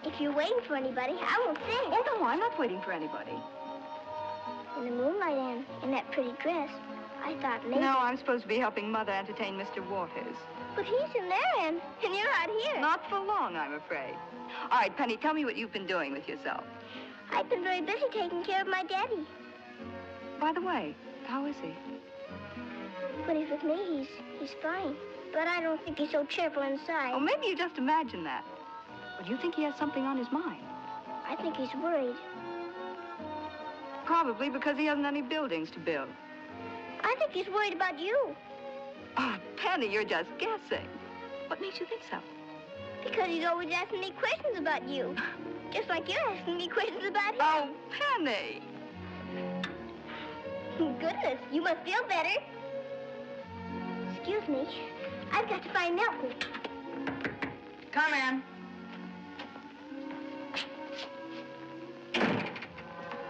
Speaker 2: If you're waiting for anybody, I won't say.
Speaker 7: Oh, no, I'm not waiting for anybody.
Speaker 2: In the moonlight and in that pretty dress, I thought maybe...
Speaker 7: No, I'm supposed to be helping Mother entertain Mr. Waters.
Speaker 2: But he's in there, and, and you're out here.
Speaker 7: Not for long, I'm afraid. All right, Penny, tell me what you've been doing with yourself.
Speaker 2: I've been very busy taking care of my daddy.
Speaker 7: By the way, how is he?
Speaker 2: When he's with me, he's, he's fine. But I don't think he's so cheerful inside.
Speaker 7: Oh, maybe you just imagine that. But you think he has something on his mind?
Speaker 2: I think he's worried.
Speaker 7: Probably because he hasn't any buildings to build.
Speaker 2: I think he's worried about you.
Speaker 7: Oh, Penny, you're just guessing. What makes you think so?
Speaker 2: Because he's always asking me questions about you. [SIGHS] Just like you're asking me questions about him.
Speaker 7: Oh, Penny!
Speaker 2: Goodness, you must feel better. Excuse me. I've got to find Milton.
Speaker 1: Come in.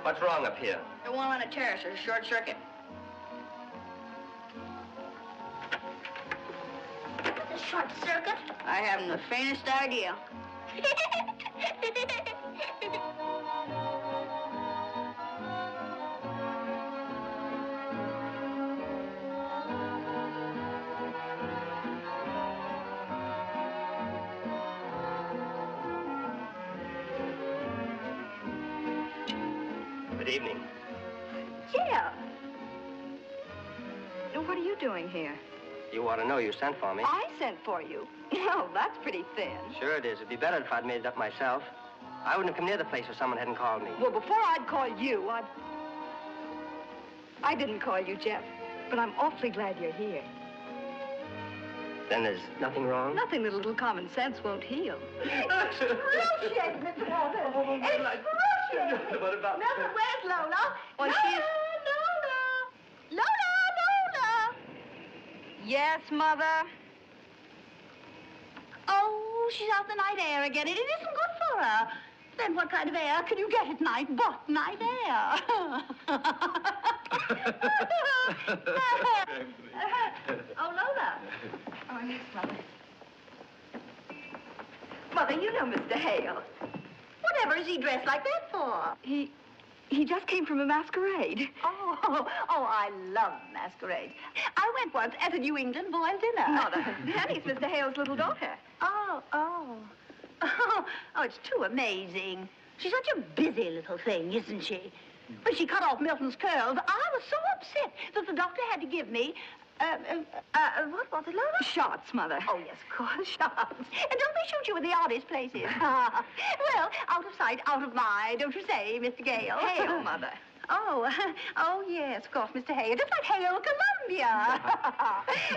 Speaker 3: What's wrong up here?
Speaker 1: The one on the terrace is a short circuit.
Speaker 2: The short circuit.
Speaker 1: I haven't the faintest idea. [LAUGHS]
Speaker 7: doing here?
Speaker 3: You ought to know you sent for me.
Speaker 7: I sent for you. [LAUGHS] Oh, that's pretty thin.
Speaker 3: Sure it is. It'd be better if I'd made it up myself. I wouldn't have come near the place if someone hadn't called me.
Speaker 7: Well, before I'd call you, I'd... I didn't call you, Jeff, but I'm awfully glad you're here.
Speaker 3: Then there's nothing wrong?
Speaker 7: Nothing that a little common sense won't heal.
Speaker 4: Excruciating, Mr. Waters. Excruciating.
Speaker 5: What about...
Speaker 4: Milton, where's Lola?
Speaker 1: Well,
Speaker 4: Lola,
Speaker 1: she's-
Speaker 4: Lola! Lola, Lola!
Speaker 7: Yes, Mother?
Speaker 4: Oh, she's out the night air again. It isn't good for her. Then what kind of air can you get at night but night air? [LAUGHS] oh, Lola.
Speaker 7: Oh, yes, Mother. Mother, you know Mr. Hale.
Speaker 4: Whatever is he dressed like that for?
Speaker 7: He... he just came from a masquerade.
Speaker 4: Oh, [LAUGHS] oh, I love masquerades. I went once at a New England boys' dinner.
Speaker 7: Mother, Penny's Mr. Hale's little daughter.
Speaker 4: Oh, oh. [LAUGHS] Oh, oh, it's too amazing. She's such a busy little thing, isn't she? When she cut off Milton's curls, I was so upset that the doctor had to give me, uh, uh, uh, what was it?
Speaker 7: Shots, Mother.
Speaker 4: Oh, yes, of course, [LAUGHS] shots. And don't they shoot you in the oddest places? [LAUGHS] well, out of sight, out of mind, don't you say, Mr. Gale?
Speaker 7: Hale, Mother.
Speaker 4: Oh, [LAUGHS] oh, yes, of course, Mr. Hale. Just like Hale Columbus. [LAUGHS] bien.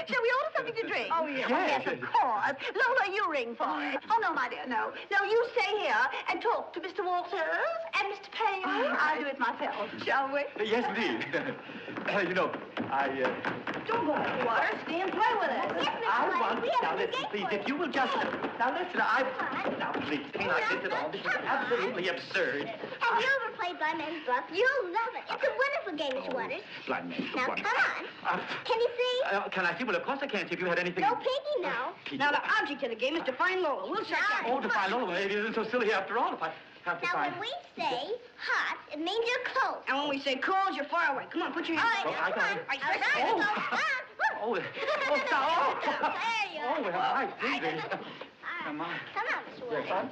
Speaker 4: Shall we order something to drink? Oh, yes.
Speaker 5: Yes.
Speaker 4: yes, of course. Lola, you ring for it. Oh, no, my dear, no. No, you stay here and talk to Mr. Waters and Mr. Payne. I'll do it myself, shall we?
Speaker 5: Yes, indeed. Uh, [LAUGHS] you know, I, uh,
Speaker 4: Don't go, Mr. Waters. Stay and play with us. Yes, Mr.
Speaker 5: I
Speaker 4: Blake,
Speaker 5: want,
Speaker 4: we have
Speaker 5: now listen, please,
Speaker 4: for
Speaker 5: if you will just, now listen, I, now please, I mean like this at all, this is absolutely absurd.
Speaker 2: Have you ever played Blind Man's Bluff? You'll love it. It's a wonderful game, Mr. Waters.
Speaker 5: Blind man,
Speaker 2: Now,
Speaker 5: one.
Speaker 2: come on.
Speaker 5: Uh,
Speaker 2: Can you see?
Speaker 5: uh, can I see? Well, of course I can't see if you had anything...
Speaker 2: No peeking, no.
Speaker 5: Pete.
Speaker 1: Now, the object of the game is to find Lola. We'll check that.
Speaker 5: Oh, to find Lola, well, it isn't so silly after all if I have to
Speaker 2: Now,
Speaker 5: find...
Speaker 2: when we say hot, it means you're close.
Speaker 1: And when we say cold, you're far away. Come on, put your hands
Speaker 2: right,
Speaker 1: up.
Speaker 2: now,
Speaker 5: I
Speaker 2: come
Speaker 5: got
Speaker 2: on.
Speaker 5: it.
Speaker 1: Right,
Speaker 2: All right,
Speaker 1: right.
Speaker 5: Oh.
Speaker 2: Come on.
Speaker 5: Oh, oh, stop. [LAUGHS]
Speaker 2: There you are.
Speaker 5: Oh, well,
Speaker 2: All
Speaker 5: I see this. Come on.
Speaker 2: Come on, Mr.
Speaker 5: Yes,
Speaker 2: Waters.
Speaker 5: son?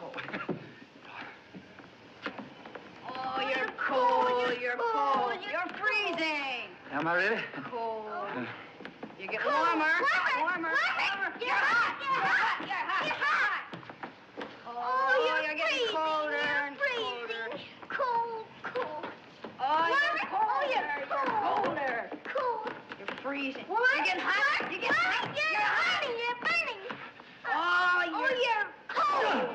Speaker 1: Oh, [LAUGHS] Oh, you're cold. You're cold. You're freezing.
Speaker 5: Am I really?
Speaker 1: Cold. Uh. You get
Speaker 2: Cold.
Speaker 1: warmer.
Speaker 2: Warmer.
Speaker 1: Warmer.
Speaker 2: Warmer.
Speaker 1: You're hot. You're hot. You're hot.
Speaker 2: You're hot.
Speaker 1: Oh,
Speaker 2: you're, oh,
Speaker 1: you're getting
Speaker 2: freezing.
Speaker 1: colder
Speaker 2: You're
Speaker 1: and
Speaker 2: freezing. Cold, cold.
Speaker 1: Oh, oh,
Speaker 2: you're
Speaker 1: colder.
Speaker 2: Oh, you're
Speaker 1: You're colder.
Speaker 2: Cold.
Speaker 1: You're freezing.
Speaker 2: What?
Speaker 1: You're getting hot. You're getting hot.
Speaker 2: You're,
Speaker 1: You're hot.
Speaker 2: burning. You're burning.
Speaker 1: Oh,
Speaker 2: Oh,
Speaker 1: you're...
Speaker 2: you're cold.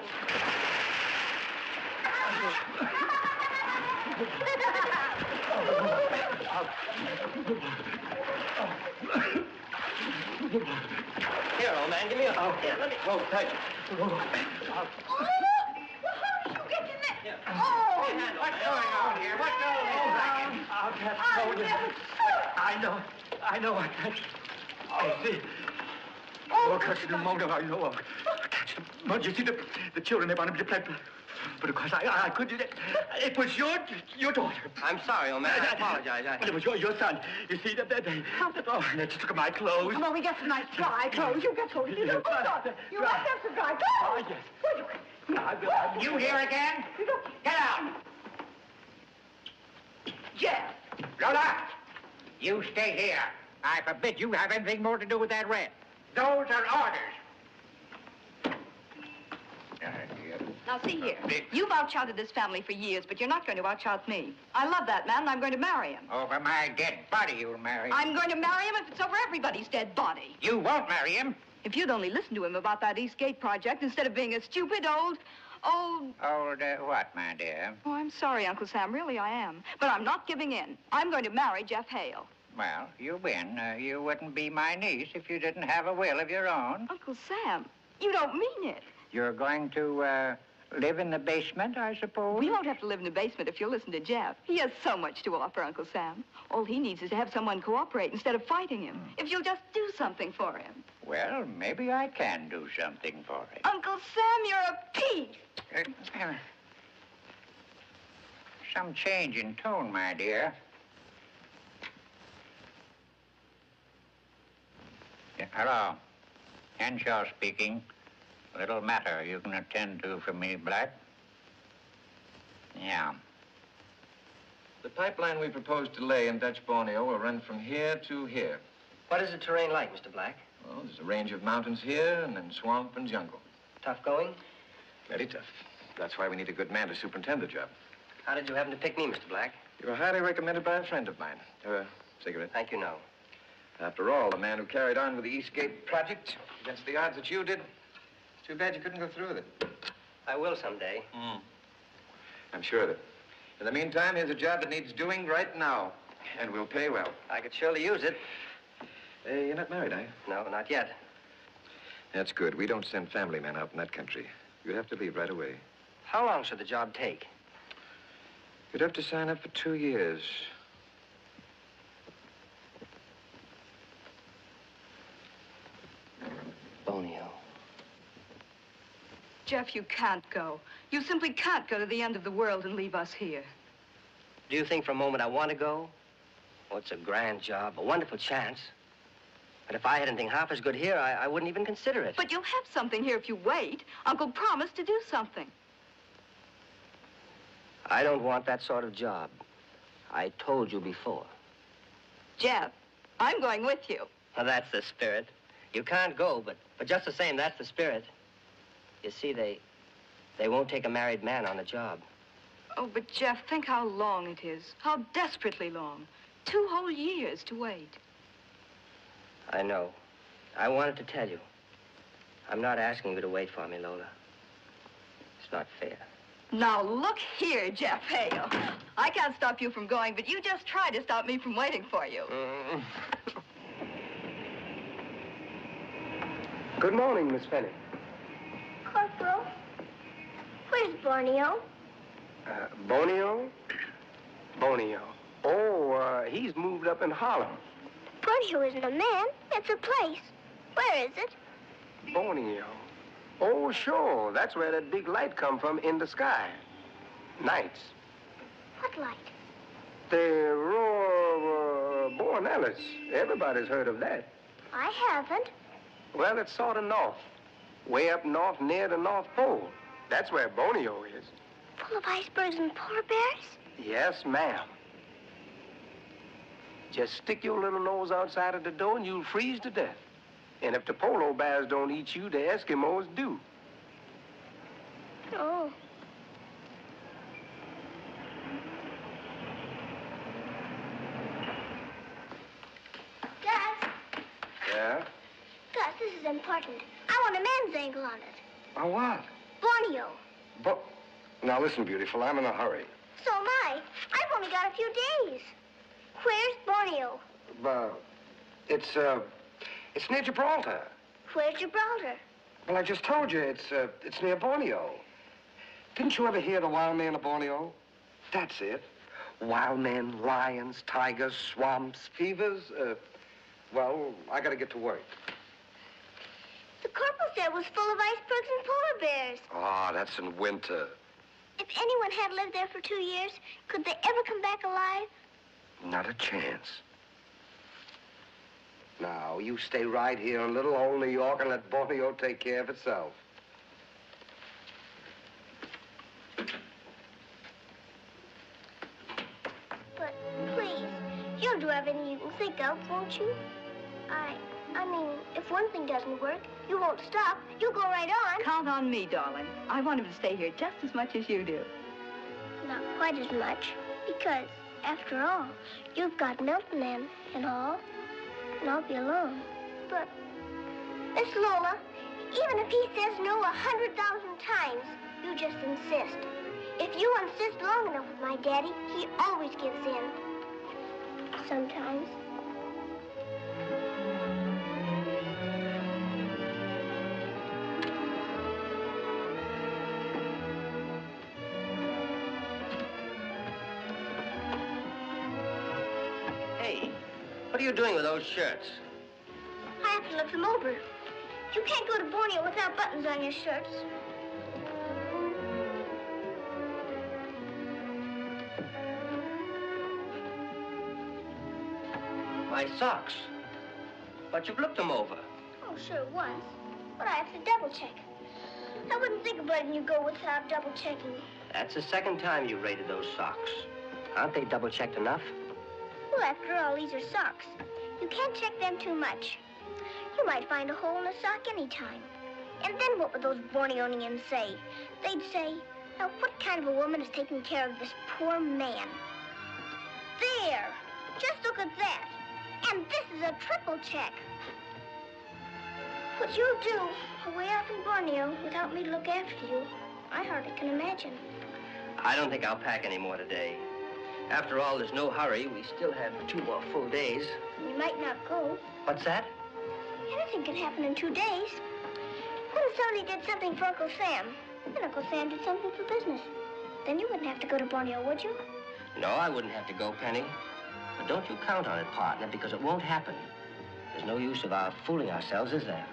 Speaker 3: Here, old man, give me a... Oh, here, let me...
Speaker 5: Oh, thank you.
Speaker 2: Oh, how did you get in there?
Speaker 8: Oh, what's going on here? What's going on?
Speaker 5: I'll catch
Speaker 2: I
Speaker 5: cold.
Speaker 2: never
Speaker 5: I know. I know. I catch. I see. Oh, catch pneumonia. I know. I catch pneumonia. You see, the, the children, they wanted me to play. But of course, I, I couldn't. Do that. It was your your daughter.
Speaker 3: I'm sorry, old man. I apologize.
Speaker 5: Well,
Speaker 3: I...
Speaker 5: it was your, your son. You see, that they, they, oh, they just took my clothes.
Speaker 4: Come on, we get some nice dry clothes. You get some. You know, hold on. You must have some dry
Speaker 5: Oh,
Speaker 4: clothes.
Speaker 5: yes. I will. I will.
Speaker 8: You here again? Get out!
Speaker 4: Jeff.
Speaker 8: Lola! You stay here. I forbid you have anything more to do with that red. Those are orders. Uh,
Speaker 7: Now, see here. You've outshouted this family for years, but you're not going to outshout me. I love that man, and I'm going to marry him.
Speaker 8: Over my dead body, you'll marry. him.
Speaker 7: I'm going to marry him if it's over everybody's dead body.
Speaker 8: You won't marry him.
Speaker 7: If you'd only listened to him about that East Gate project instead of being a stupid old, old...
Speaker 8: Old uh, what, my dear?
Speaker 7: Oh, I'm sorry, Uncle Sam. Really, I am. But I'm not giving in. I'm going to marry Jeff Hale.
Speaker 8: Well, you win. Uh, you wouldn't be my niece if you didn't have a will of your own.
Speaker 7: Uncle Sam, you don't mean it.
Speaker 8: You're going to uh, live in the basement, I suppose?
Speaker 7: We won't have to live in the basement if you'll listen to Jeff. He has so much to offer, Uncle Sam. All he needs is to have someone cooperate instead of fighting him. If you'll just do something for him.
Speaker 8: Well, maybe I can do something for him.
Speaker 7: Uncle Sam, you're a piece.
Speaker 8: Uh, uh, some change in tone, my dear. Yeah, hello. Henshaw speaking. A little matter you can attend to for me, Black. Yeah.
Speaker 9: The pipeline we propose to lay in Dutch Borneo will run from here to here.
Speaker 3: What is the terrain like, Mr. Black?
Speaker 9: Well, there's a range of mountains here, and then swamp and jungle.
Speaker 3: Tough going?
Speaker 9: Very tough. That's why we need a good man to superintend the job.
Speaker 3: How did you happen to pick me, Mr. Black?
Speaker 9: You were highly recommended by a friend of mine. Uh, cigarette.
Speaker 3: Thank you, no.
Speaker 9: After all, the man who carried on with the Eastgate project against the odds that you did. Too bad you couldn't go through with it.
Speaker 3: I will someday.
Speaker 9: I'm sure of it. In the meantime, here's a job that needs doing right now, and will pay well.
Speaker 3: I could surely use it.
Speaker 9: Uh, you're not married, are you?
Speaker 3: No, not yet.
Speaker 9: That's good. We don't send family men out in that country. You'd have to leave right away.
Speaker 3: How long should the job take?
Speaker 9: You'd have to sign up for two years.
Speaker 3: Borneo.
Speaker 7: Jeff, you can't go. You simply can't go to the end of the world and leave us here.
Speaker 3: Do you think for a moment I want to go? Oh, it's a grand job, a wonderful chance. But if I had anything half as good here, I, I wouldn't even consider it.
Speaker 7: But you'll have something here if you wait. Uncle promised to do something.
Speaker 3: I don't want that sort of job. I told you before.
Speaker 7: Jeff, I'm going with you.
Speaker 3: Now, that's the spirit. You can't go, but, but just the same, that's the spirit. You see, they, they won't take a married man on the job.
Speaker 7: Oh, but Jeff, think how long it is. How desperately long. two whole years to wait.
Speaker 3: I know. I wanted to tell you. I'm not asking you to wait for me, Lola. It's not fair.
Speaker 7: Now, look here, Jeff Hale. I can't stop you from going, but you just try to stop me from waiting for you.
Speaker 9: Mm. Good morning, Miss Penny.
Speaker 2: Corporal, where's Borneo?
Speaker 9: Uh, Bonio? Bonio. Oh, uh, he's moved up in Harlem.
Speaker 2: Borneo isn't a man. It's a place. Where is it?
Speaker 9: Borneo. Oh, sure. That's where that big light come from in the sky. Nights.
Speaker 2: What light?
Speaker 9: The roar Aurora Borealis. Everybody's heard of that.
Speaker 2: I haven't.
Speaker 9: Well, it's sort of north. Way up north near the North Pole. That's where Borneo is.
Speaker 2: Full of icebergs and polar bears?
Speaker 9: Yes, ma'am. Just stick your little nose outside of the door and you'll freeze to death. And if the polo bears don't eat you, the Eskimos do.
Speaker 2: Oh. Gus,
Speaker 9: Yeah?
Speaker 2: Gus, this is important. I want a man's angle on it.
Speaker 9: Oh, what?
Speaker 2: Borneo.
Speaker 9: But now listen, beautiful. I'm in a hurry.
Speaker 2: So am I. I've only got a few days. Where's Borneo?
Speaker 9: Uh, it's uh, it's near Gibraltar.
Speaker 2: Where's Gibraltar?
Speaker 9: Well, I just told you it's uh, it's near Borneo. Didn't you ever hear the wild man of Borneo? That's it. Wild men, lions, tigers, swamps, fevers. Uh, well, I gotta get to work.
Speaker 2: The corporal said it was full of icebergs and polar bears.
Speaker 9: Ah, that's in winter.
Speaker 2: If anyone had lived there for two years, could they ever come back alive?
Speaker 9: Not a chance. Now, you stay right here in little old New York and let Borneo take care of itself.
Speaker 2: But please, you'll do everything you can think of, won't you? I, I mean, if one thing doesn't work, you won't stop. You'll go right on.
Speaker 7: Count on me, darling. I want him to stay here just as much as you do.
Speaker 2: Not quite as much, because after all, you've got Milton and, and all, and I'll be alone. But, Miss Lola, even if he says no a hundred thousand times, you just insist. If you insist long enough with my daddy, he always gives in. Sometimes.
Speaker 3: Doing with those shirts?
Speaker 2: I have to look them over. You can't go to Borneo without buttons on your shirts.
Speaker 3: My socks. But you've looked them over.
Speaker 2: Oh, sure, once. But I have to double check. I wouldn't think of letting you go without double checking.
Speaker 3: That's the second time you raided those socks. Aren't they double-checked enough?
Speaker 2: Well, after all, these are socks. You can't check them too much. You might find a hole in a sock any time. And then what would those Borneonians say? They'd say, now what kind of a woman is taking care of this poor man? There! Just look at that. And this is a triple check. What you'll do away off in Borneo without me to look after you, I hardly can imagine.
Speaker 3: I don't think I'll pack any more today. After all, there's no hurry. We still have two more full days.
Speaker 2: You might not go.
Speaker 3: What's that?
Speaker 2: Anything can happen in two days. What if somebody did something for Uncle Sam? And Uncle Sam did something for business. Then you wouldn't have to go to Borneo, would you?
Speaker 3: No, I wouldn't have to go, Penny. But don't you count on it, partner, because it won't happen. There's no use of our fooling ourselves, is there?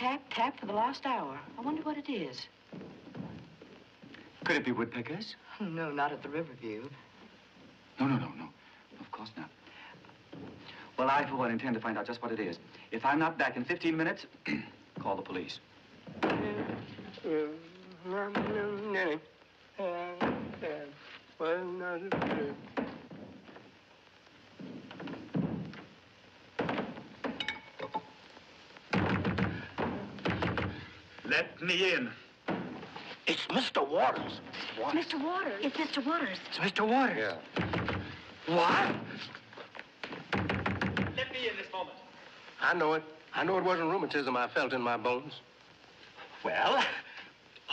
Speaker 7: Tap, tap, tap for the last hour. I wonder what it is.
Speaker 5: Could it be woodpeckers? [LAUGHS]
Speaker 7: No, not at the Riverview.
Speaker 5: No, no, no, no. Of course not. Well, I, for one, intend to find out just what it is. If I'm not back in 15 minutes, [CLEARS THROAT] call the police. [CLEARS THROAT] Let me in.
Speaker 6: It's Mr. Waters.
Speaker 1: Mr. Waters. It's Mr. Waters.
Speaker 6: It's Mr. Waters.
Speaker 9: Yeah.
Speaker 6: What?
Speaker 5: Let me in this moment.
Speaker 11: I know it. I know it wasn't rheumatism I felt in my bones.
Speaker 5: Well,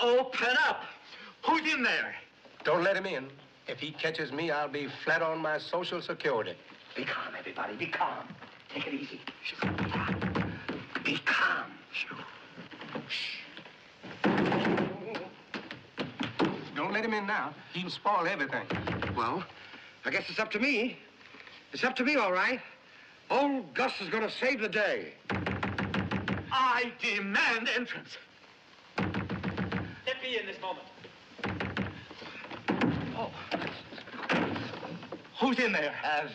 Speaker 5: open up. Who's in there?
Speaker 11: Don't let him in. If he catches me, I'll be flat on my Social Security.
Speaker 6: Be calm, everybody. Be calm. Take it easy. Be calm.
Speaker 11: Don't let him in now. He'll spoil everything.
Speaker 9: Well, I guess it's up to me. It's up to me, all right. Old Gus is going to save the day.
Speaker 5: I demand entrance. Let me in this moment. Oh. Who's in there?
Speaker 11: As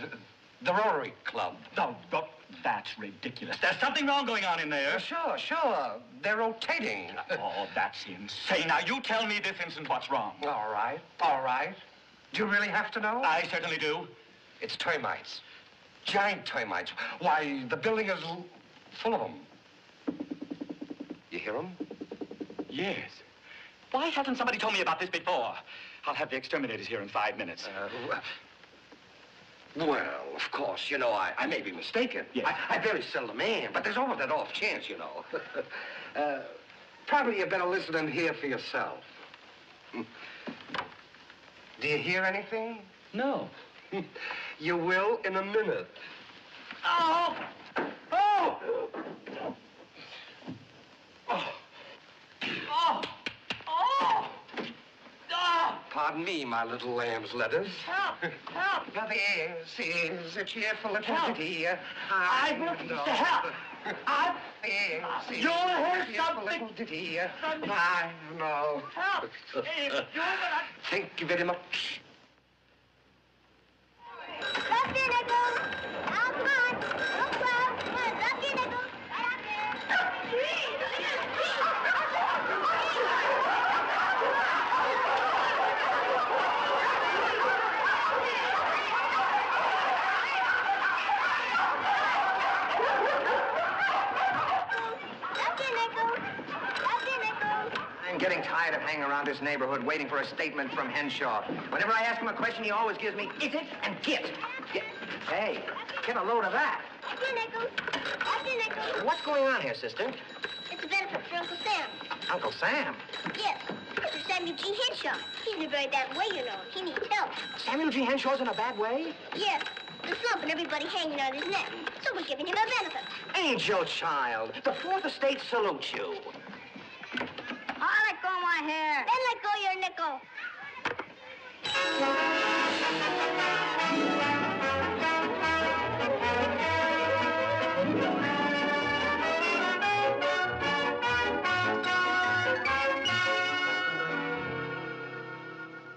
Speaker 11: the Rotary Club.
Speaker 5: No, no, that's ridiculous. There's something wrong going on in there.
Speaker 11: Sure, sure. They're rotating. [LAUGHS]
Speaker 5: Oh, that's insane. Now, you tell me this instant what's wrong.
Speaker 11: all right, all right. Do you really have to know?
Speaker 5: I certainly do.
Speaker 11: It's termites. Giant termites. Why, the building is full of them.
Speaker 9: You hear them?
Speaker 5: Yes. Why hasn't somebody told me about this before? I'll have the exterminators here in five minutes.
Speaker 9: Uh, well, of course, you know, I, I may be mistaken.
Speaker 5: Yes.
Speaker 9: I, I very seldom am, but there's always that off chance, you know. [LAUGHS] uh, probably you better listen and hear for yourself. [LAUGHS] Do you hear anything?
Speaker 5: no. [LAUGHS]
Speaker 9: You will in a minute.
Speaker 5: Oh! Oh! Oh! Oh! Oh!
Speaker 9: Pardon me, my little lamb's letters.
Speaker 5: Help! Help!
Speaker 9: Now, this is a cheerful little
Speaker 5: Help.
Speaker 9: city.
Speaker 5: I'm looking for help. [LAUGHS] I'm...
Speaker 9: Yes,
Speaker 5: You'll hear something
Speaker 9: little ditty.
Speaker 5: Uh,
Speaker 9: I know.
Speaker 5: Help! If. [LAUGHS]
Speaker 9: Thank you very much.
Speaker 2: Left your nickel.
Speaker 8: Around this neighborhood waiting for a statement from Henshaw. Whenever I ask him a question, he always gives me, is it and git. Get- Hey, get a load of that.
Speaker 2: Left your nickel. Left your nickel.
Speaker 8: What's going on here, sister?
Speaker 2: It's a benefit for Uncle Sam.
Speaker 8: Uncle Sam.
Speaker 2: Yes, Mr. Samuel G. Henshaw. He's in a very bad way, you know. He needs help.
Speaker 8: Samuel G. Henshaw's in a bad way?
Speaker 2: Yes, the slump and everybody hanging on his neck. So we're giving him a benefit.
Speaker 8: Angel child, the Fourth Estate salutes you.
Speaker 1: I let go of my hair.
Speaker 2: Then let go your nickel.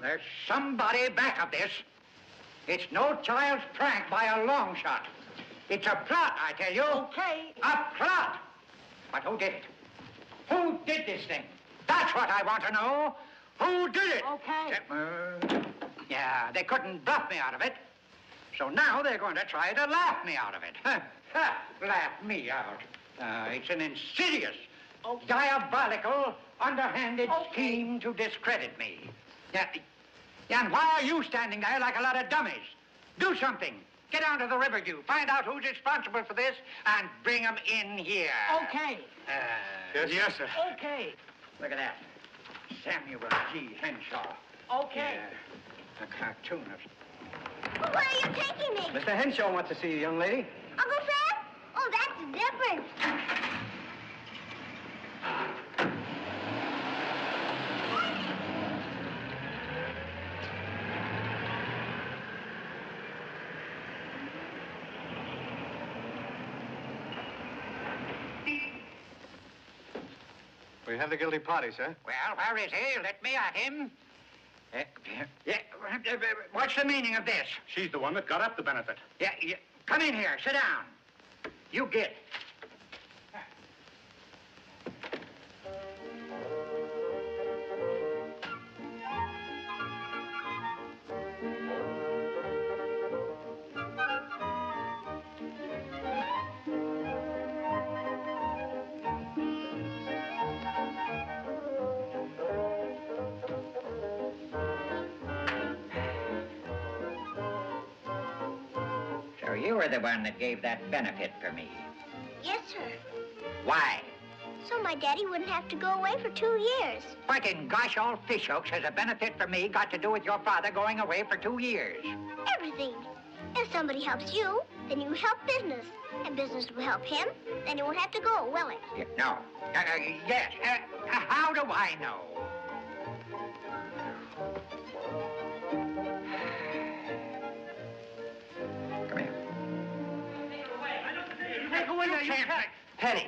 Speaker 8: There's somebody back of this. It's no child's prank by a long shot. It's a plot, I tell you.
Speaker 4: Okay.
Speaker 8: A plot. But who did it? Who did this thing? That's what I want to know. Who did it?
Speaker 4: Okay.
Speaker 8: Uh, yeah, they couldn't bluff me out of it. So now they're going to try to laugh me out of it. Huh. [LAUGHS] Ha, laugh me out. Uh, it's an insidious, diabolical, underhanded scheme to discredit me. Yeah, yeah, and why are you standing there like a lot of dummies? Do something. Get down to the Riverview, find out who's responsible for this, and bring them in here.
Speaker 4: Okay.
Speaker 8: Uh,
Speaker 5: Yes, yes, sir.
Speaker 4: Okay.
Speaker 8: Look at that. Samuel G. Henshaw.
Speaker 4: Okay.
Speaker 8: Yeah, a cartoonist.
Speaker 2: Well, where are you taking me?
Speaker 8: Mr. Henshaw wants to see you, young lady.
Speaker 2: Uncle Sam? Oh, that's the
Speaker 11: We have the guilty party, sir.
Speaker 8: Well, where is he? Let me at him. Uh, yeah, uh, what's the meaning of this?
Speaker 11: She's the one that got up the benefit.
Speaker 8: Yeah, yeah, Come in here. Sit down. You get. You were the one that gave that benefit for me.
Speaker 2: Yes, sir.
Speaker 8: Why?
Speaker 2: So my daddy wouldn't have to go away for two years.
Speaker 8: What in gosh all fishhooks has a benefit for me got to do with your father going away for two years?
Speaker 2: Everything. If somebody helps you, then you help business. And business will help him, then he won't have to go, will it?
Speaker 8: Yeah, no. Uh, uh, yes. Uh, uh, how do I know?
Speaker 6: Hey, go in there, you
Speaker 8: Sam.
Speaker 3: Penny,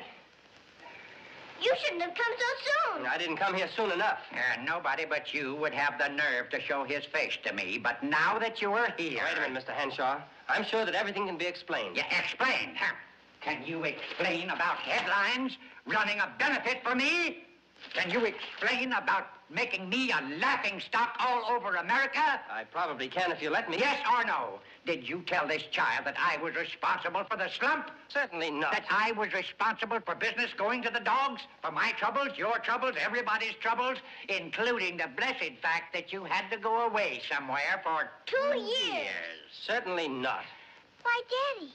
Speaker 2: You shouldn't have come so soon.
Speaker 3: I didn't come here soon enough.
Speaker 8: Uh, nobody but you would have the nerve to show his face to me, but now that you are here...
Speaker 3: Wait a minute, Mr. Henshaw. I'm sure that everything can be explained.
Speaker 8: Yeah, explain, huh? Can you explain about headlines running a benefit for me? Can you explain about making me a laughing stock all over America?
Speaker 3: I probably can if you let me.
Speaker 8: Yes or no? Did you tell this child that I was responsible for the slump?
Speaker 3: Certainly not.
Speaker 8: That I was responsible for business going to the dogs? For my troubles, your troubles, everybody's troubles? Including the blessed fact that you had to go away somewhere for
Speaker 2: Two years.
Speaker 3: Certainly not.
Speaker 2: Why, Daddy,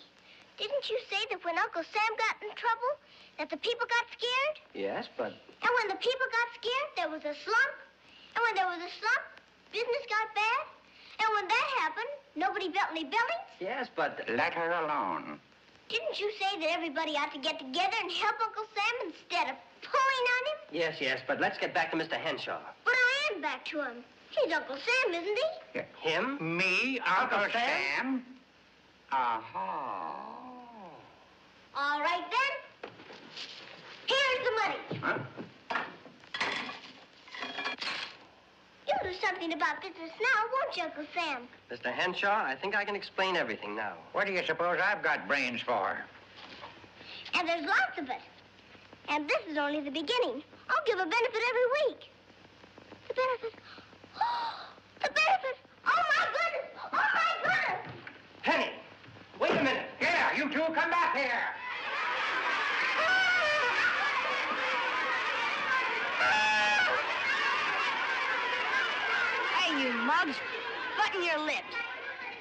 Speaker 2: didn't you say that when Uncle Sam got in trouble, that the people got scared?
Speaker 3: Yes, but
Speaker 2: And when the people got scared, there was a slump. And when there was a slump, business got bad. And when that happened, nobody built any buildings.
Speaker 3: yes, but
Speaker 8: Let her alone.
Speaker 2: Didn't you say that everybody ought to get together and help Uncle Sam instead of pulling on him?
Speaker 3: yes, yes, but let's get back to Mr. Henshaw.
Speaker 2: But I am back to him. He's Uncle Sam, isn't he?
Speaker 3: Him?
Speaker 8: Me, Uncle,
Speaker 3: Uncle Sam?
Speaker 8: Sam? Aha.
Speaker 2: All right, then. Here's the money.
Speaker 8: Huh?
Speaker 2: You'll do something about business now, won't you, Uncle Sam?
Speaker 3: Mr. Henshaw, I think I can explain everything now.
Speaker 8: What do you suppose I've got brains for?
Speaker 2: And there's lots of it. And this is only the beginning. I'll give a benefit every week. The benefit. [GASPS] the benefit. Oh, my goodness. Oh, my goodness.
Speaker 3: Penny, wait a minute.
Speaker 8: Here, you two, come back here.
Speaker 1: Mugs, button your lips.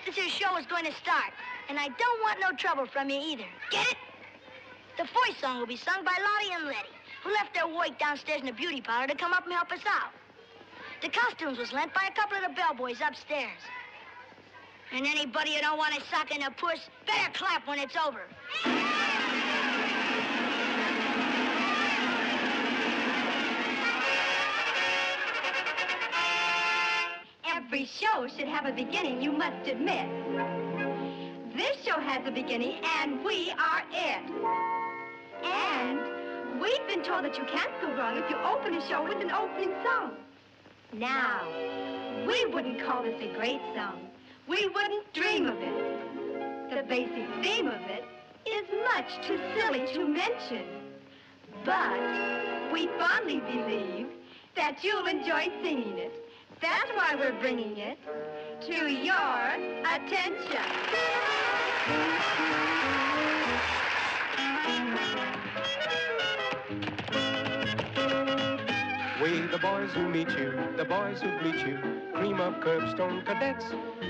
Speaker 1: This here show is going to start, and I don't want no trouble from you either. Get it? The first song will be sung by Lottie and Letty, who left their work downstairs in the beauty parlor to come up and help us out. The costumes was lent by a couple of the bellboys upstairs. And anybody who don't want to suck in a puss, better clap when it's over.
Speaker 7: Every show should have a beginning, you must admit. This show has a beginning, and we are it. And we've been told that you can't go wrong if you open a show with an opening song. Now, we wouldn't call this a great song. We wouldn't dream of it. The basic theme of it is much too silly to mention. But we fondly believe that you'll enjoy singing it. That's why we're bringing it to your attention.
Speaker 12: We, the boys who meet you, the boys who greet you, cream of curbstone cadets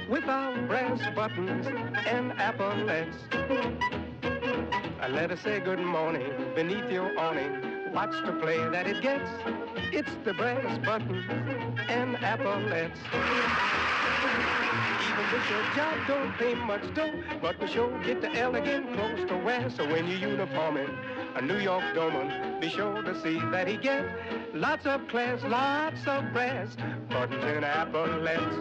Speaker 12: with our brass buttons and epaulets. Uh, Let us say good morning beneath your awning. Watch the play that it gets. It's the brass buttons and epaulets. Even if your job don't pay much dough, but we sure get the elegant clothes to wear. So when you're uniforming a New York doorman, be sure to see that he get lots of class, lots of brass buttons and epaulets.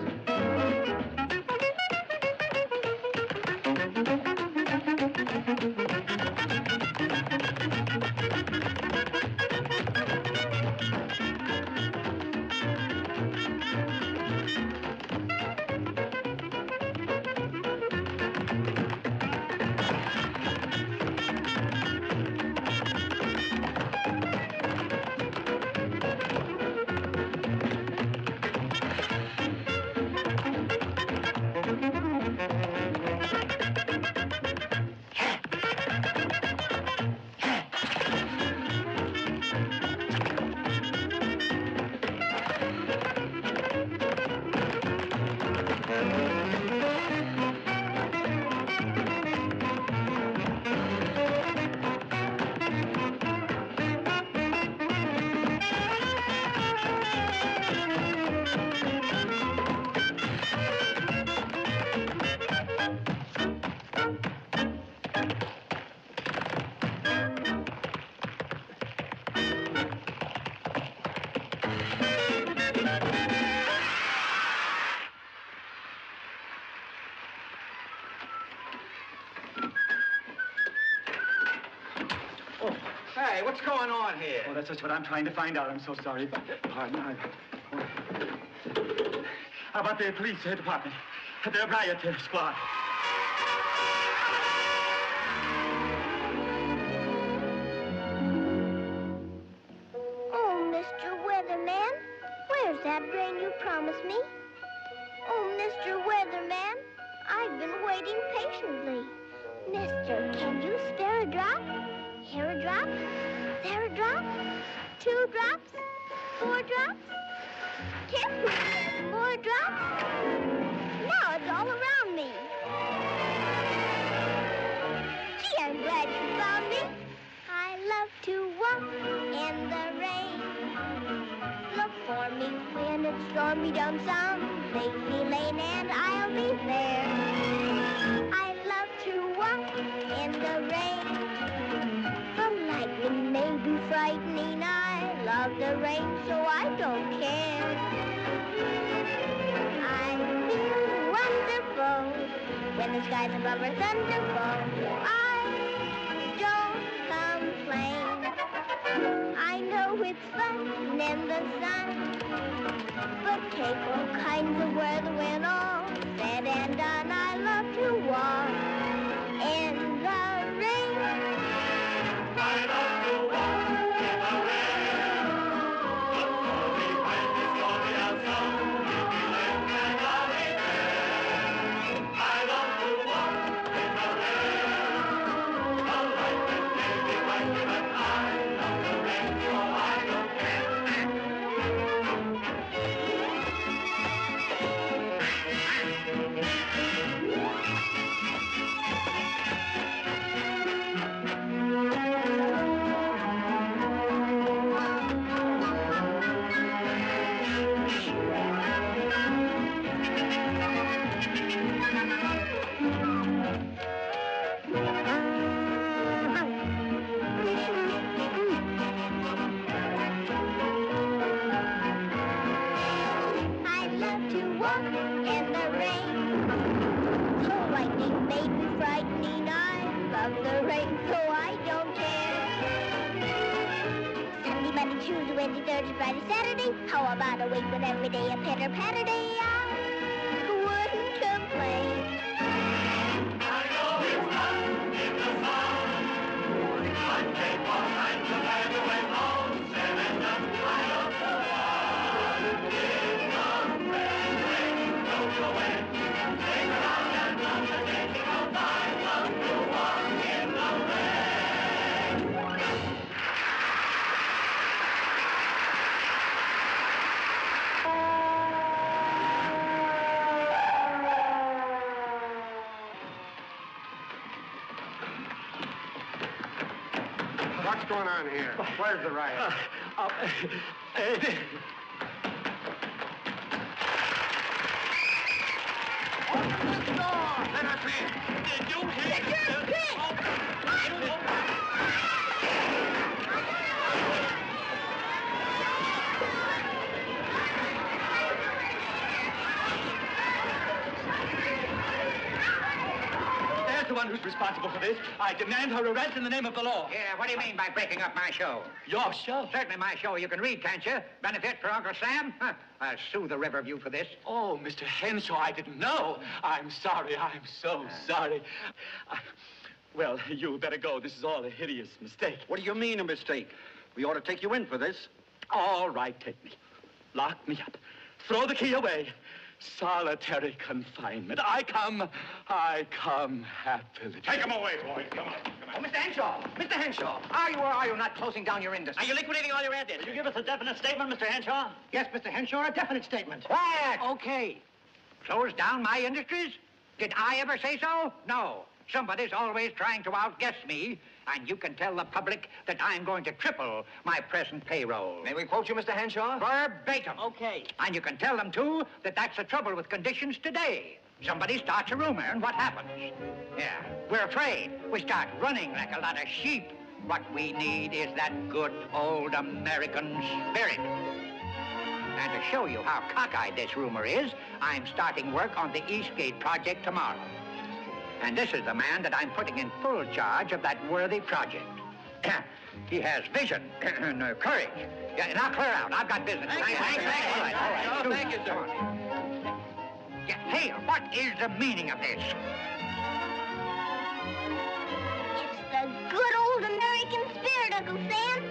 Speaker 5: That's just what I'm trying to find out. I'm so sorry. Pardon. I... How about the police department? The riot squad.
Speaker 2: Rain, so I don't care. I feel wonderful when the skies above are thunderful. I don't complain. I know it's fun in the sun, but take all kinds of weather when all the rain, so I don't care. Sunday, Monday, Tuesday, Wednesday, Thursday, Friday, Saturday. How about a week with every day a pitter patter day? On
Speaker 13: here? Where's the riot?
Speaker 5: Uh, uh,
Speaker 13: Let us in.
Speaker 5: You hear? There's the one who's responsible for this. I demand her arrest in the name of the law.
Speaker 8: Yeah, what do you mean by breaking up my show?
Speaker 5: Your show?
Speaker 8: Certainly my show. You can read, can't you? Benefit for Uncle Sam? Huh. I'll sue the Riverview for this.
Speaker 5: Oh, Mr. Henshaw, I didn't know. I'm sorry. I'm so ah. sorry. I- well, you better go. This is all a hideous mistake.
Speaker 14: What do you mean, a mistake? We ought to take you in for this.
Speaker 5: All right, take me. Lock me up. Throw the key away. Solitary confinement. I come, I come happily.
Speaker 13: Take him away, boy. Come on. Come on.
Speaker 3: Oh, Mr. Henshaw! Mr. Henshaw! Are you or are you not closing down your industry?
Speaker 6: Are you liquidating all your assets? Will you give us a definite statement, Mr. Henshaw?
Speaker 4: Yes, Mr. Henshaw, a definite statement.
Speaker 8: Quiet!
Speaker 4: Okay.
Speaker 8: Close down my industries? Did I ever say so? No. Somebody's always trying to outguess me, and you can tell the public that I'm going to triple my present payroll.
Speaker 3: May we quote you, Mr. Henshaw?
Speaker 8: Verbatim.
Speaker 6: Okay.
Speaker 8: And you can tell them, too, that that's the trouble with conditions today. Somebody starts a rumor, and what happens? Yeah, we're afraid. We start running like a lot of sheep. What we need is that good old American spirit. And to show you how cockeyed this rumor is, I'm starting work on the Eastgate project tomorrow. And this is the man that I'm putting in full charge of that worthy project. [CLEARS THROAT] he has vision [CLEARS THROAT] and uh, courage. Yeah, now clear out. I've got business.
Speaker 10: Thank you,
Speaker 8: Thank
Speaker 10: thank you,
Speaker 8: All
Speaker 10: thank
Speaker 8: right,
Speaker 10: you.
Speaker 8: all right.
Speaker 10: Oh, thank you, sir.
Speaker 8: Yeah, hey, what is the meaning of this?
Speaker 2: It's the good old American spirit, Uncle Sam.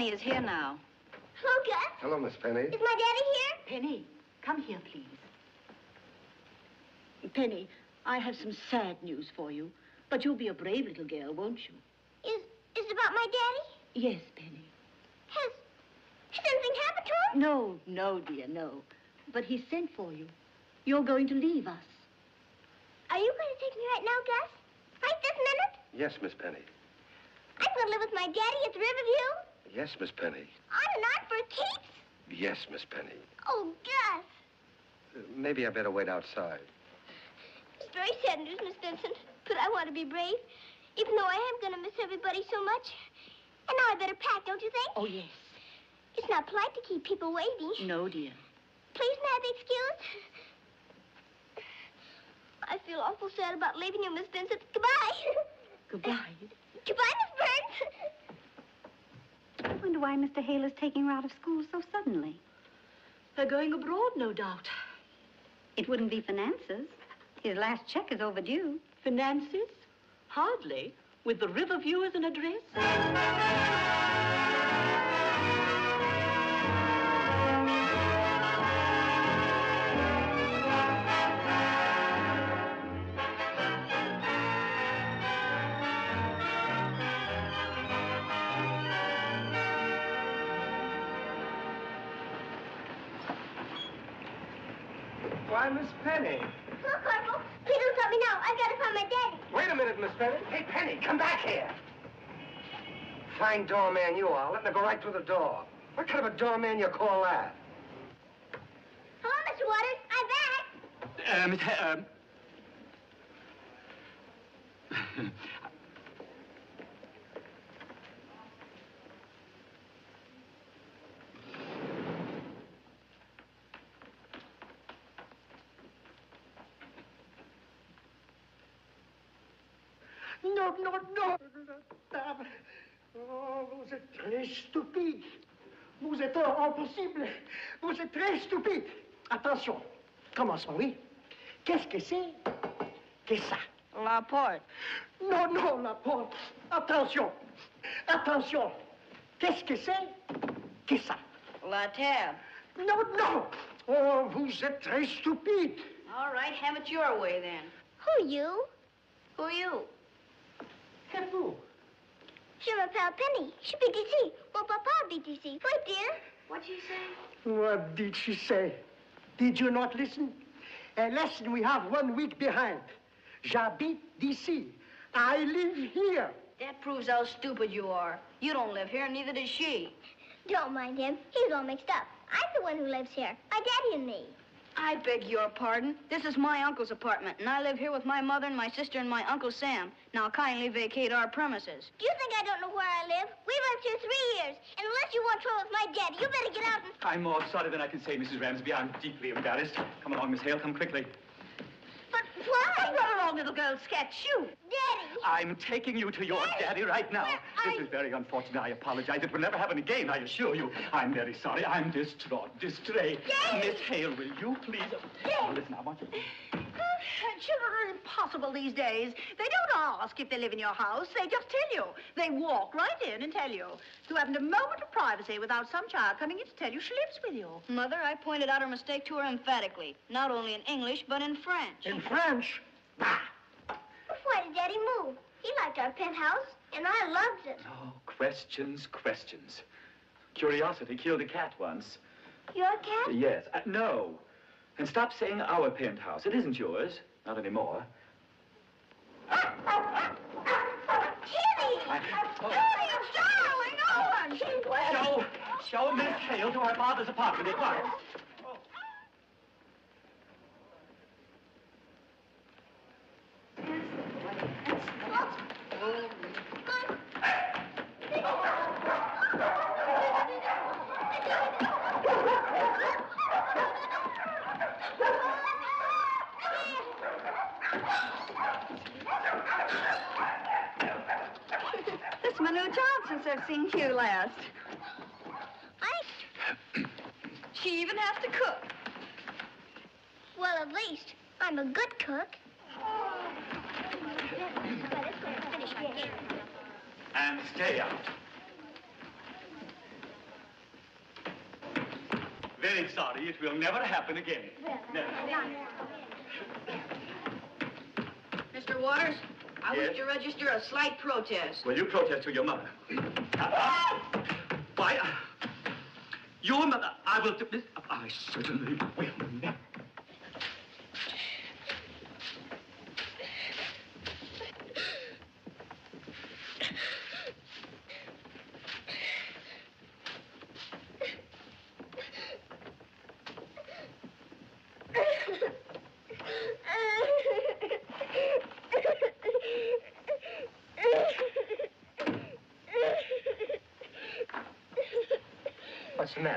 Speaker 7: Penny
Speaker 1: is here now.
Speaker 2: Hello, Gus.
Speaker 9: Hello, Miss Penny.
Speaker 2: Is my daddy here?
Speaker 4: Penny, come here, please. Penny, I have some sad news for you, but you'll be a brave little girl, won't you?
Speaker 2: Is is it about my daddy?
Speaker 4: Yes, Penny.
Speaker 2: Has has anything happened to him?
Speaker 4: No, no, dear, no. But he sent for you. You're going to leave us.
Speaker 2: Are you going to take me right now, Gus? Right this minute?
Speaker 9: Yes, Miss Penny.
Speaker 2: I'm going to live with my daddy at the Riverview.
Speaker 9: Yes, Miss Penny.
Speaker 2: I'm not for keeps.
Speaker 9: Yes, Miss Penny.
Speaker 2: Oh, Gus.
Speaker 9: Uh, maybe I better wait outside.
Speaker 2: It's very sad news, Miss Vincent, but I want to be brave, even though I am going to miss everybody so much. And now I better pack, don't you think?
Speaker 4: Oh, yes.
Speaker 2: It's not polite to keep people waiting.
Speaker 4: No, dear.
Speaker 2: Please, may I be excused? I feel awful sad about leaving you, Miss Vincent. Goodbye.
Speaker 4: Goodbye. [LAUGHS]
Speaker 2: Goodbye, Miss Burns.
Speaker 7: I wonder why Mr. Hale is taking her out of school so suddenly.
Speaker 4: They're going abroad, no doubt.
Speaker 7: It wouldn't be finances. His last check is overdue.
Speaker 4: Finances? Hardly. With the Riverview as an address?
Speaker 6: Why, Miss Penny?
Speaker 2: Look, Corporal. Please don't stop me now. I've got to find my daddy.
Speaker 9: Wait a minute, Miss Penny. Hey, Penny, come back here. Fine doorman you are, letting her go right through the door. What kind of a doorman you call that?
Speaker 2: Hello, Mr. Waters. I'm back.
Speaker 5: Uh, Miss Ha-
Speaker 6: Non, non. Oh, vous êtes très stupide. Vous êtes impossible. Vous êtes très stupide. Attention. Commençons, oui. Qu'est-ce que c'est que ça?
Speaker 1: La porte.
Speaker 6: Non, non, la porte. Attention. Attention. Qu'est-ce que c'est que ça?
Speaker 1: La tab.
Speaker 6: Non, non. Oh, vous êtes très stupide.
Speaker 1: All right, have it your way then.
Speaker 2: Who are you?
Speaker 1: Who are you?
Speaker 6: Et vous?
Speaker 2: Je m'appelle Penny. Je suis BTC. Mon papa est BTC. Wait, dear.
Speaker 1: What'd she say?
Speaker 6: What did she say? Did you not listen? A lesson we have one week behind. J'habite d'ici. I live here.
Speaker 1: That proves how stupid you are. You don't live here, neither does she.
Speaker 2: Don't mind him. He's all mixed up. I'm the one who lives here. My daddy and me.
Speaker 1: I beg your pardon. This is my uncle's apartment, and I live here with my mother and my sister and my Uncle Sam. Now kindly vacate our premises.
Speaker 2: Do you think I don't know where I live? We've lived here three years. And unless you want trouble with my daddy, you better get out and...
Speaker 5: I'm more sorry than I can say, Mrs. Ramsby. I'm deeply embarrassed. Come along, Miss Hale. Come quickly.
Speaker 2: But why?
Speaker 4: Run along, little girl. Sketch you.
Speaker 2: Daddy!
Speaker 5: I'm taking you to your daddy right now.
Speaker 2: Well,
Speaker 5: This is very unfortunate. I apologize. It will never happen again, I assure you. I'm very sorry. I'm distraught, distrait.
Speaker 2: Daddy!
Speaker 5: Miss Hale, will you please... Now, listen, I want you...
Speaker 4: Children are impossible these days. They don't ask if they live in your house. They just tell you. They walk right in and tell you. You haven't a moment of privacy without some child coming in to tell you she lives with you.
Speaker 1: Mother, I pointed out her mistake to her emphatically. Not only in English, but in French.
Speaker 6: In French? Bah!
Speaker 2: Why did Daddy move? He liked our penthouse, and I loved it.
Speaker 5: Oh, questions, questions. Curiosity killed a cat once.
Speaker 2: Your cat?
Speaker 5: Yes. Uh, no. And stop saying our penthouse. It isn't yours. Not anymore.
Speaker 2: Kitty!
Speaker 5: I- oh.
Speaker 2: Kitty, darling! Oh, I'm
Speaker 5: Show, show Miss Hale to her father's apartment at once.
Speaker 4: This is my new job since I've seen you last.
Speaker 2: I...
Speaker 1: She even has to cook.
Speaker 2: Well, at least I'm a good cook.
Speaker 5: And stay out. Very sorry. It will never happen again. Never.
Speaker 1: Mr. Waters, I
Speaker 5: Yes?
Speaker 1: wish to register a slight protest.
Speaker 5: Will you protest to your mother? Why, uh, your mother, I will. I certainly will.
Speaker 3: What's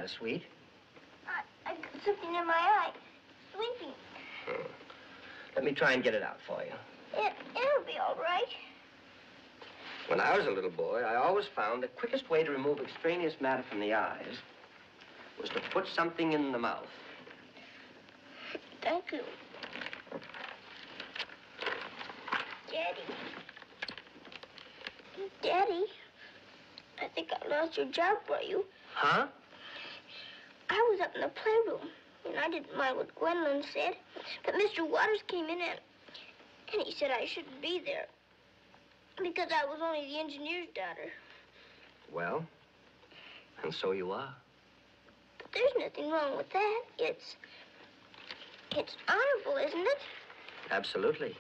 Speaker 3: sweet?
Speaker 2: I, I got something in my eye. Sleeping. Hmm.
Speaker 3: Let me try and get it out for you.
Speaker 2: It, it'll be all right.
Speaker 3: When I was a little boy, I always found the quickest way to remove extraneous matter from the eyes was to put something in the mouth.
Speaker 2: Thank you. Daddy. Daddy, I think I lost your job for you.
Speaker 3: Huh?
Speaker 2: In the playroom, and I didn't mind what Gwendolyn said, but Mr. Waters came in and, and he said I shouldn't be there because I was only the engineer's daughter.
Speaker 3: Well, and so you are.
Speaker 2: But there's nothing wrong with that. It's it's honorable, isn't it?
Speaker 3: Absolutely.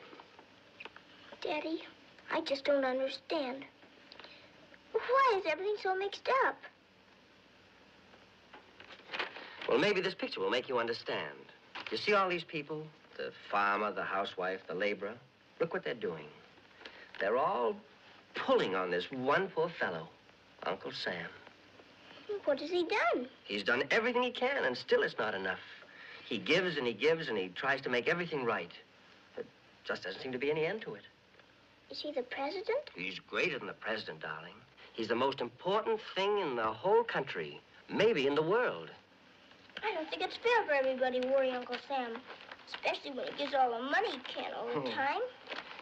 Speaker 2: Daddy, I just don't understand. Why is everything so mixed up?
Speaker 3: Well, maybe this picture will make you understand. You see all these people? The farmer, the housewife, the laborer? Look what they're doing. They're all pulling on this one poor fellow, Uncle Sam.
Speaker 2: What has he done?
Speaker 3: He's done everything he can, and still it's not enough. He gives and he gives, and he tries to make everything right. But just doesn't seem to be any end to it.
Speaker 2: Is he the president?
Speaker 3: He's greater than the president, darling. He's the most important thing in the whole country, maybe in the world.
Speaker 2: I don't think it's fair for everybody to worry Uncle Sam, especially when he gives all the money he can all the
Speaker 3: Hmm.
Speaker 2: time.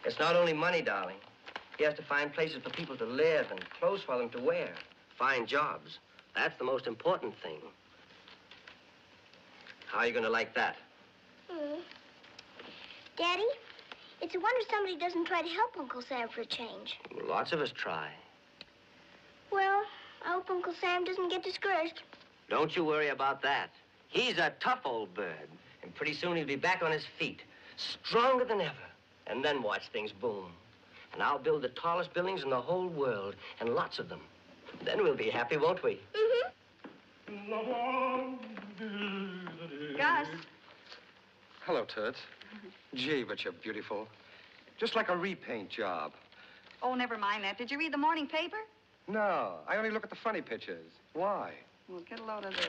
Speaker 3: It's not only money, darling. He has to find places for people to live and clothes for them to wear, find jobs. That's the most important thing. How are you going to like that?
Speaker 2: Hmm. Daddy, it's a wonder somebody doesn't try to help Uncle Sam for a change.
Speaker 3: Lots of us try.
Speaker 2: Well, I hope Uncle Sam doesn't get discouraged.
Speaker 3: Don't you worry about that. He's a tough old bird. And pretty soon he'll be back on his feet, stronger than ever. And then watch things boom. And I'll build the tallest buildings in the whole world, and lots of them. Then we'll be happy, won't we? Mm-hmm.
Speaker 7: Gus.
Speaker 9: Hello, Toots. Gee, but you're beautiful. Just like a repaint job.
Speaker 7: Oh, never mind that. Did you read the morning paper?
Speaker 9: No, I only look at the funny pictures. Why?
Speaker 7: Well, get a load of this.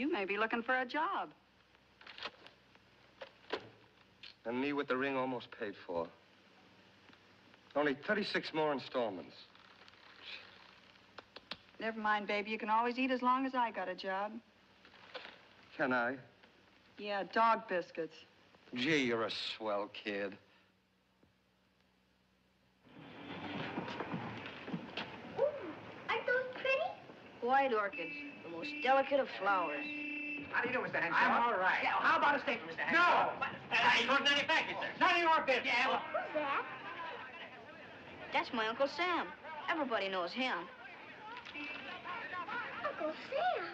Speaker 7: You may be looking for a job.
Speaker 9: And me with the ring almost paid for. Only 36 more installments.
Speaker 7: Never mind, baby. You can always eat as long as I got a job.
Speaker 9: Can I?
Speaker 7: Yeah, dog biscuits.
Speaker 9: Gee, you're a swell kid.
Speaker 2: Aren't those pretty?
Speaker 1: White orchids, the most delicate of flowers.
Speaker 8: How do you do, Mr. Henshaw? I'm all right. Yeah, how about a steak, Mr. Henshaw? No! I couldn't any package, sir. None of your business. Yeah, well,
Speaker 2: Who's that?
Speaker 1: That's my Uncle Sam. Everybody knows him.
Speaker 2: Uncle Sam.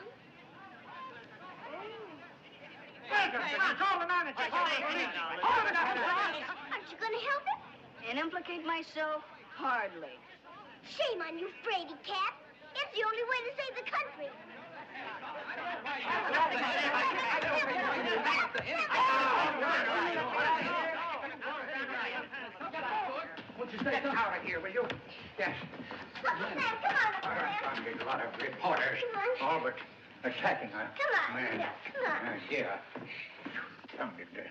Speaker 8: Call the manager. Call the police. Call the police.
Speaker 2: Aren't you going to help him?
Speaker 1: And implicate myself? Hardly.
Speaker 2: Shame on you, fraidy cat. It's the only way to save the country.
Speaker 8: You out of here, will you? Yes.
Speaker 2: Uncle Sam, come on,
Speaker 8: I'm getting a lot of reporters.
Speaker 2: Come on.
Speaker 8: All but attacking us.
Speaker 2: Come on.
Speaker 8: Man.
Speaker 2: Come on.
Speaker 8: Uh, yeah. Come, get.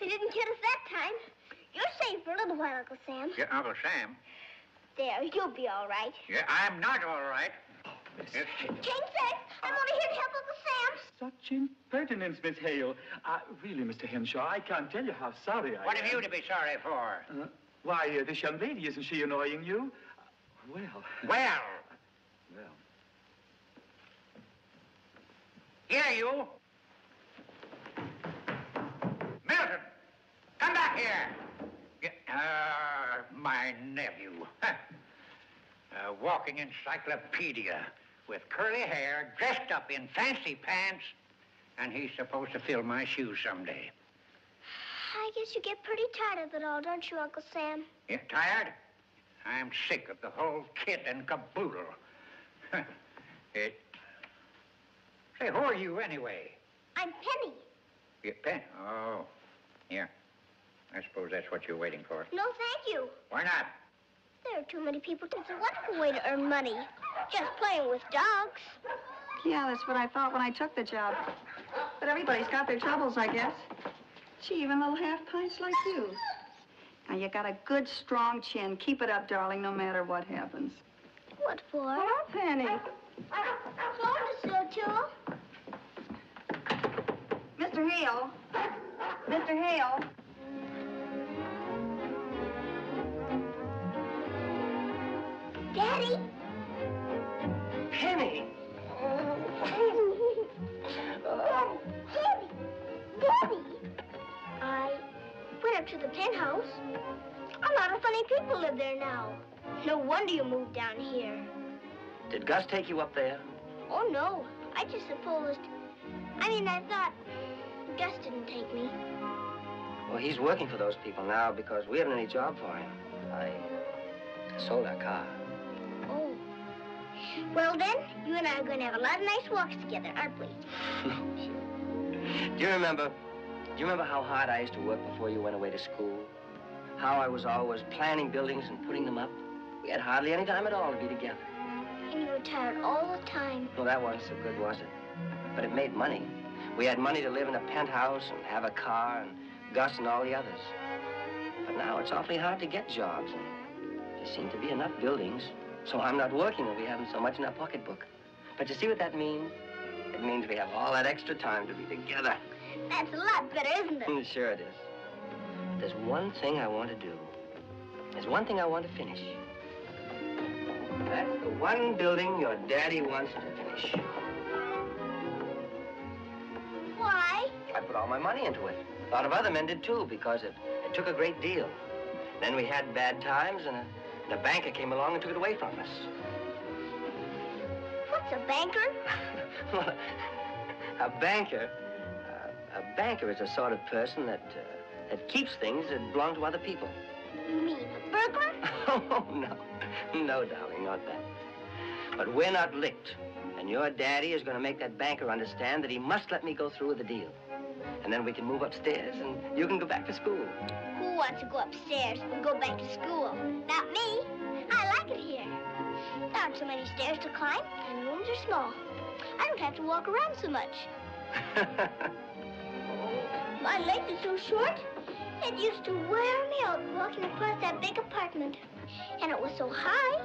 Speaker 2: They didn't get us that time. You're safe for a little while, Uncle Sam.
Speaker 8: Yeah, Uncle Sam.
Speaker 2: There, you'll be all right.
Speaker 8: Yeah, I'm not all right. Yes.
Speaker 2: King says, I'm only here to help Uncle Sam.
Speaker 5: Such impertinence, Miss Hale. Uh, really, Mr. Henshaw, I can't tell you how sorry I am.
Speaker 8: What
Speaker 5: am.
Speaker 8: have you to be sorry for?
Speaker 5: Uh, why, uh, this young lady, isn't she annoying you? Uh, well.
Speaker 8: Well,
Speaker 5: Well.
Speaker 8: here you. Milton, come back here. Yeah, uh, my nephew. Huh. [LAUGHS] A walking encyclopedia with curly hair, dressed up in fancy pants, and he's supposed to fill my shoes someday.
Speaker 2: I guess you get pretty tired of it all, don't you, Uncle Sam?
Speaker 8: You tired? I'm sick of the whole kit and caboodle. [LAUGHS] it. Say, who are you anyway?
Speaker 2: I'm Penny.
Speaker 8: You pen? Oh, yeah. I suppose that's what you're waiting for.
Speaker 2: No, thank you.
Speaker 8: Why not?
Speaker 2: There are too many people. It's a wonderful way to earn money. Just playing with dogs.
Speaker 7: Yeah, that's what I thought when I took the job. But everybody's got their troubles, I guess. Gee, even little half pints like you. Now, you got a good, strong chin. Keep it up, darling, no matter what happens.
Speaker 2: What for?
Speaker 7: Hello, Penny.
Speaker 2: Phone to Tool.
Speaker 7: Mr. Hale. Mr. Hale.
Speaker 2: Daddy?
Speaker 3: Penny!
Speaker 2: Oh, Daddy! Daddy! I went up to the penthouse. A lot of funny people live there now. No wonder you moved down here.
Speaker 3: Did Gus take you up there?
Speaker 2: Oh, no. I just supposed... I mean, I thought Gus didn't take me.
Speaker 3: Well, he's working for those people now because we haven't any job for him. I sold our car.
Speaker 2: Well, then, you and I are going to have a lot of nice walks together, aren't we?
Speaker 3: Do [LAUGHS] you remember? Do you remember how hard I used to work before you went away to school? How I was always planning buildings and putting them up? We had hardly any time at all to be together.
Speaker 2: And you were tired all the time.
Speaker 3: Well, that wasn't so good, was it? But it made money. We had money to live in a penthouse and have a car and Gus and all the others. But now it's awfully hard to get jobs. And there seem to be enough buildings. So I'm not working and we haven't so much in our pocketbook. But you see what that means? It means we have all that extra time to be together.
Speaker 2: That's a lot better, isn't it?
Speaker 3: Mm, Sure it is. But there's one thing I want to do. There's one thing I want to finish. That's the one building your daddy wants to finish.
Speaker 2: Why?
Speaker 3: I put all my money into it. A lot of other men did too, because it, it took a great deal. Then we had bad times, and a, a banker came along and took it away from us.
Speaker 2: What's a banker? [LAUGHS]
Speaker 3: a banker, uh, a banker is a sort of person that uh, that keeps things that belong to other people.
Speaker 2: You mean a burglar? [LAUGHS]
Speaker 3: Oh no, no, darling, not that. But we're not licked, and your daddy is going to make that banker understand that he must let me go through with the deal, and then we can move upstairs, and you can go back to school.
Speaker 2: Who wants to go upstairs and go back to school? Not me. I like it here. There aren't so many stairs to climb, and rooms are small. I don't have to walk around so much. [LAUGHS] My legs are so short, it used to wear me out walking across that big apartment. And it was so high,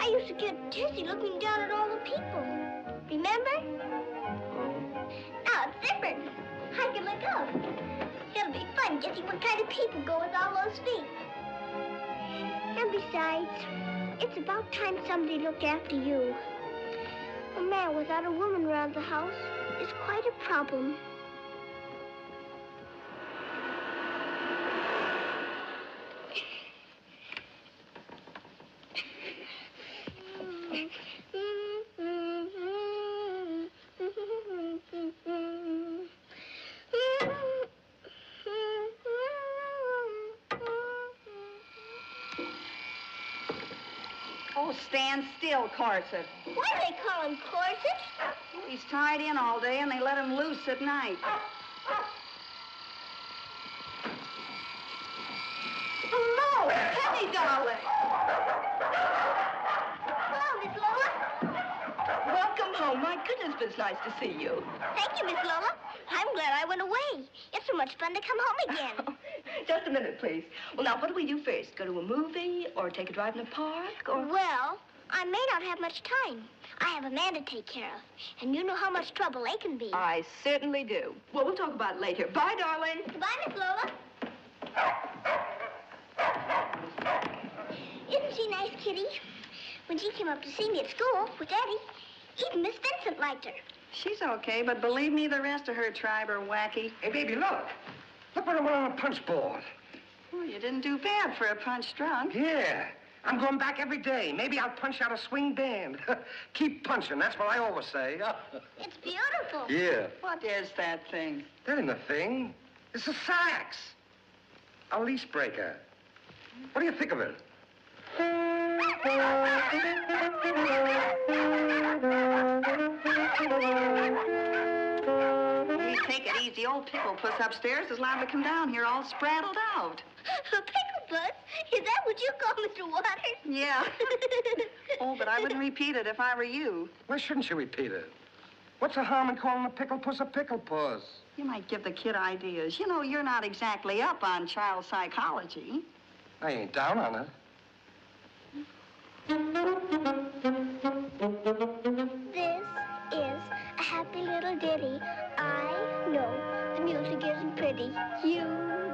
Speaker 2: I used to get dizzy looking down at all the people. Remember? Now it's different. I can look up. It'll be fun guessing what kind of people go with all those feet. And besides, it's about time somebody looked after you. A man without a woman around the house is quite a problem.
Speaker 15: Stand still, Corset.
Speaker 2: Why do they call him Corset?
Speaker 15: He's tied in all day and they let him loose at night. Hello, Penny, darling.
Speaker 2: Hello, Miss Lola.
Speaker 7: Welcome home. My goodness, but it's nice to see you.
Speaker 2: Thank you, Miss Lola. I'm glad I went away. It's so much fun to come home again. [LAUGHS]
Speaker 7: Just a minute, please. Well, now, what do we do first? Go to a movie or take a drive in the park or...
Speaker 2: Well, I may not have much time. I have a man to take care of, and you know how much trouble they can be.
Speaker 7: I certainly do. Well, we'll talk about it later. Bye, darling.
Speaker 2: Goodbye, Miss Lola. Isn't she nice, Kitty? When she came up to see me at school with Eddie, even Miss Vincent liked her.
Speaker 15: She's okay, but believe me, the rest of her tribe are wacky.
Speaker 9: Hey, baby, look. Look what I went on a punch board.
Speaker 15: Well, you didn't do bad for a punch drunk.
Speaker 9: Yeah. I'm going back every day. Maybe I'll punch out a swing band. [LAUGHS] Keep punching. That's what I always say. [LAUGHS]
Speaker 2: It's beautiful.
Speaker 9: yeah.
Speaker 15: What is that thing?
Speaker 9: That ain't a thing. It's a sax. A lease breaker. What do you think of it? [LAUGHS]
Speaker 15: Please take it easy. Old Pickle Puss upstairs is liable to come down here all spraddled out.
Speaker 2: A pickle bus? Is that what you call Mr. Waters?
Speaker 15: Yeah. [LAUGHS] oh, but I wouldn't repeat it if I were you.
Speaker 9: Why shouldn't you repeat it? What's the harm in calling a pickle puss a pickle puss?
Speaker 15: You might give the kid ideas. You know, you're not exactly up on child psychology.
Speaker 9: I ain't down on it.
Speaker 2: This is a happy little ditty. I know the music isn't pretty. You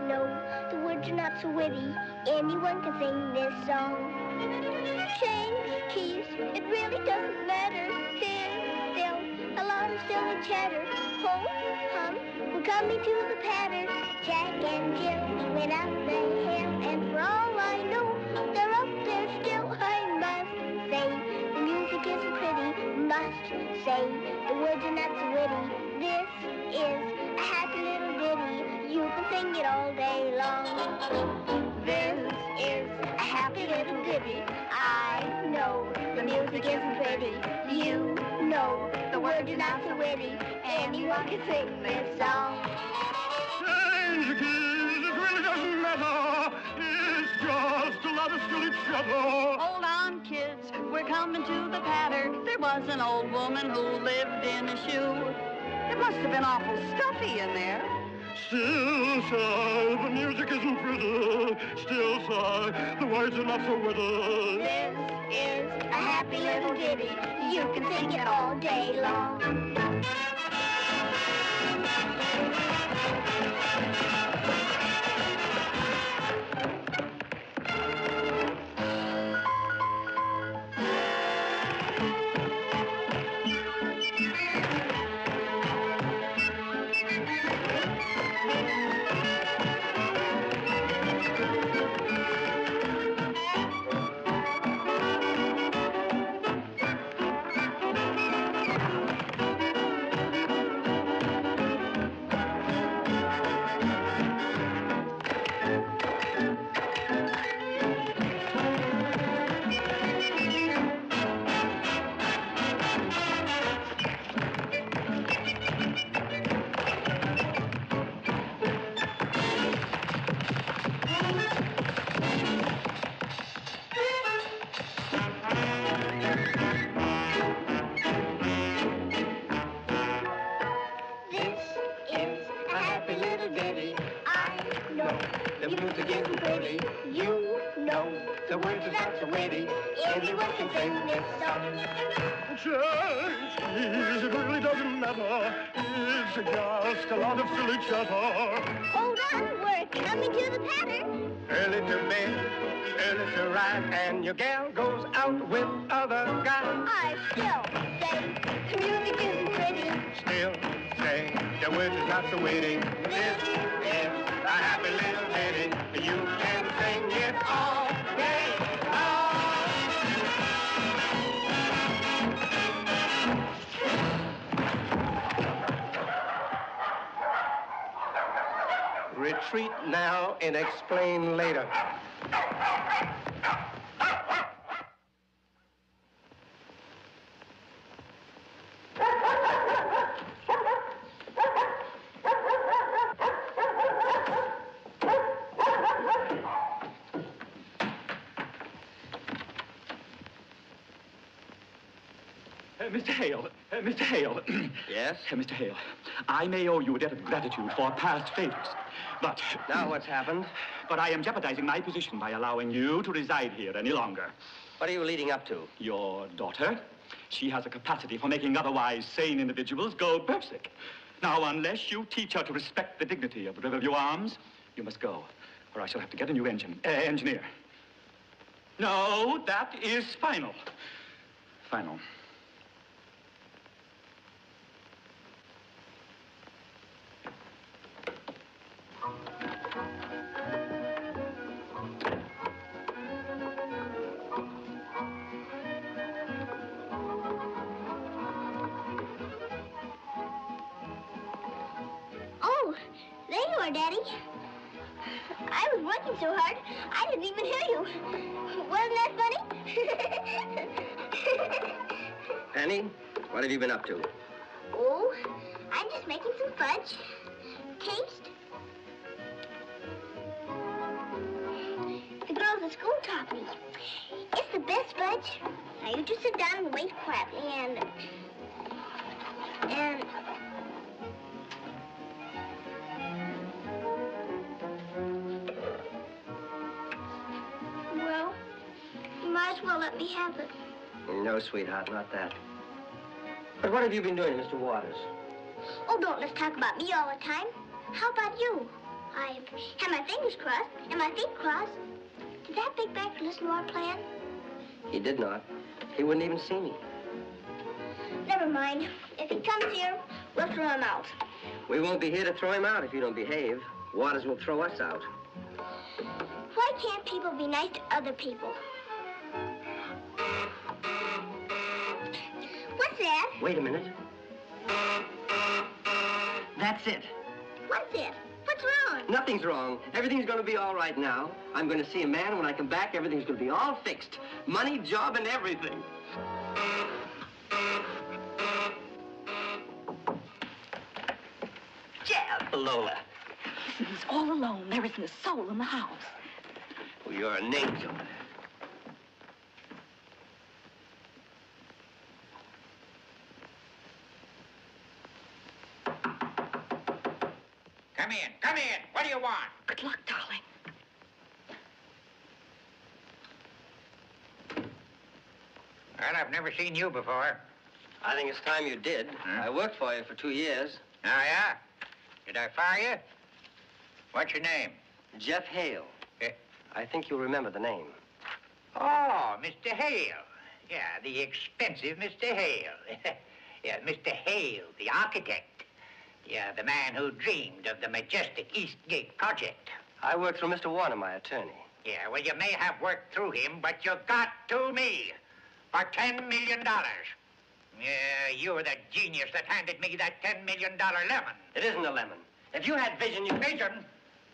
Speaker 2: know the words are not so witty. Anyone can sing this song. Change keys, it really doesn't matter. There's still a lot of silly chatter. Ho, hum, we're coming to the patter. Jack and Jill went out the hill, and for all I know, Must say, the words not so witty. This is a happy little ditty. You can sing it all day long. This is a happy little ditty. I know the music isn't pretty. You know the words are not so witty. Anyone can sing this song.
Speaker 16: Keys, it really doesn't matter. It's just a lot of silly chatter.
Speaker 15: Hold on, kids. We're coming to the patter. There was an old woman who lived in a shoe. It must have been awful stuffy in there.
Speaker 16: Still sigh, the music isn't pretty. Still sigh, the words are not so witty.
Speaker 2: This is a happy little ditty. You can sing it all day long.
Speaker 12: Now and explain later.
Speaker 5: Uh, Mr. Hale, uh, Mr. Hale. [CLEARS THROAT]
Speaker 3: yes?
Speaker 5: Uh, Mr. Hale, I may owe you a debt of gratitude for past favors, but...
Speaker 3: Now what's happened?
Speaker 5: But I am jeopardizing my position by allowing you to reside here any longer.
Speaker 3: What are you leading up to?
Speaker 5: Your daughter. She has a capacity for making otherwise sane individuals go berserk. Now, unless you teach her to respect the dignity of the Riverview Arms, you must go, or I shall have to get a new engine, uh, engineer. No, that is final. Final.
Speaker 2: Daddy. I was working so hard, I didn't even hear you. Wasn't that funny? [LAUGHS]
Speaker 3: Penny, what have you been up to?
Speaker 2: oh, I'm just making some fudge. Taste. The girls at school taught me. It's the best fudge. Now you just sit down and wait quietly and... And... you might let me have it.
Speaker 3: No, sweetheart, not that. But what have you been doing, Mr. Waters?
Speaker 2: Oh, don't let's talk about me all the time. How about you? I had my fingers crossed and my feet crossed. Did that big bag listen to our plan?
Speaker 3: He did not. He wouldn't even see me.
Speaker 2: Never mind. If he comes here, we'll throw him out.
Speaker 3: We won't be here to throw him out if you don't behave. Waters will throw us out.
Speaker 2: Why can't people be nice to other people?
Speaker 3: Wait a minute. That's it.
Speaker 2: What's it? What's wrong?
Speaker 3: Nothing's wrong. Everything's going to be all right now. I'm going to see a man. When I come back, everything's going to be all fixed. Money, job, and everything.
Speaker 17: Jeff!
Speaker 3: Lola.
Speaker 17: Listen, he's all alone. There isn't a soul in the house.
Speaker 3: Well, you're an angel.
Speaker 8: Come in, come in. What do you want?
Speaker 17: Good luck, darling.
Speaker 8: Well, I've never seen you before.
Speaker 3: I think it's time you did. I worked for you for two years.
Speaker 8: Oh, yeah? Did I fire you? What's your name?
Speaker 3: Jeff Hale.
Speaker 8: Eh?
Speaker 3: I think you'll remember the name.
Speaker 8: Oh, Mr. Hale. Yeah, the expensive Mr. Hale. [LAUGHS] yeah, Mr. Hale, the architect. Yeah, the man who dreamed of the majestic Eastgate project.
Speaker 3: I worked for Mr. Warner, my attorney.
Speaker 8: Yeah, well, you may have worked through him, but you got to me for $10 million. Yeah, you're the genius that handed me that $10 million lemon.
Speaker 3: It isn't a lemon. If you had vision, you...
Speaker 8: Vision?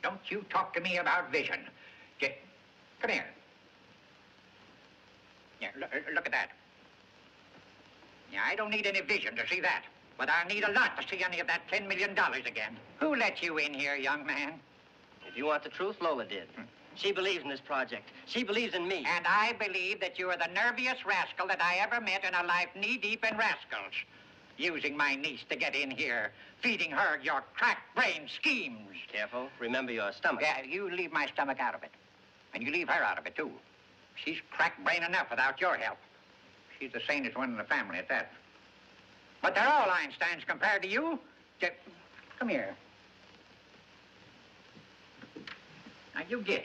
Speaker 8: Don't you talk to me about vision. Get, come here. Yeah, look, look at that. Yeah, I don't need any vision to see that. But I'll need a lot to see any of that $10 million again. Who let you in here, young man?
Speaker 3: If you want the truth, Lola did. Hmm. She believes in this project. She believes in me.
Speaker 8: And I believe that you are the nerviest rascal that I ever met in a life knee-deep in rascals. Using my niece to get in here, feeding her your crack-brained schemes.
Speaker 3: Careful. Remember your stomach.
Speaker 8: Yeah, you leave my stomach out of it. And you leave her out of it, too. She's crack-brain enough without your help. She's the sanest one in the family at that. But they're all Einsteins compared to you. Ju- Come here. Now, you get.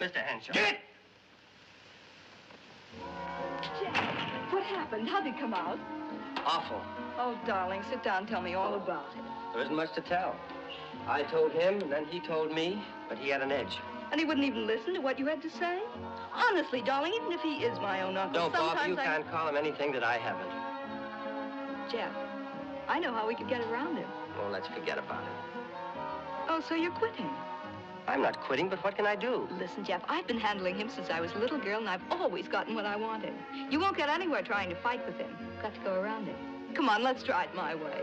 Speaker 3: Mr. Henshaw.
Speaker 8: Get!
Speaker 7: Jack, what happened? How'd it come out?
Speaker 3: Awful.
Speaker 7: Oh, darling, sit down. Tell me all about it.
Speaker 3: There isn't much to tell. I told him, and then he told me, but he had an edge.
Speaker 7: And he wouldn't even listen to what you had to say? Honestly, darling, even if he is my own uncle,
Speaker 3: No, Bob,
Speaker 7: sometimes
Speaker 3: you
Speaker 7: I...
Speaker 3: can't call him anything that I haven't.
Speaker 7: Jeff, I know how we could get around him.
Speaker 3: Oh, let's forget about it.
Speaker 7: Oh, so you're quitting?
Speaker 3: I'm not quitting, but what can I do?
Speaker 7: Listen, Jeff, I've been handling him since I was a little girl, and I've always gotten what I wanted. You won't get anywhere trying to fight with him. Got to go around him. Come on, let's try it my way.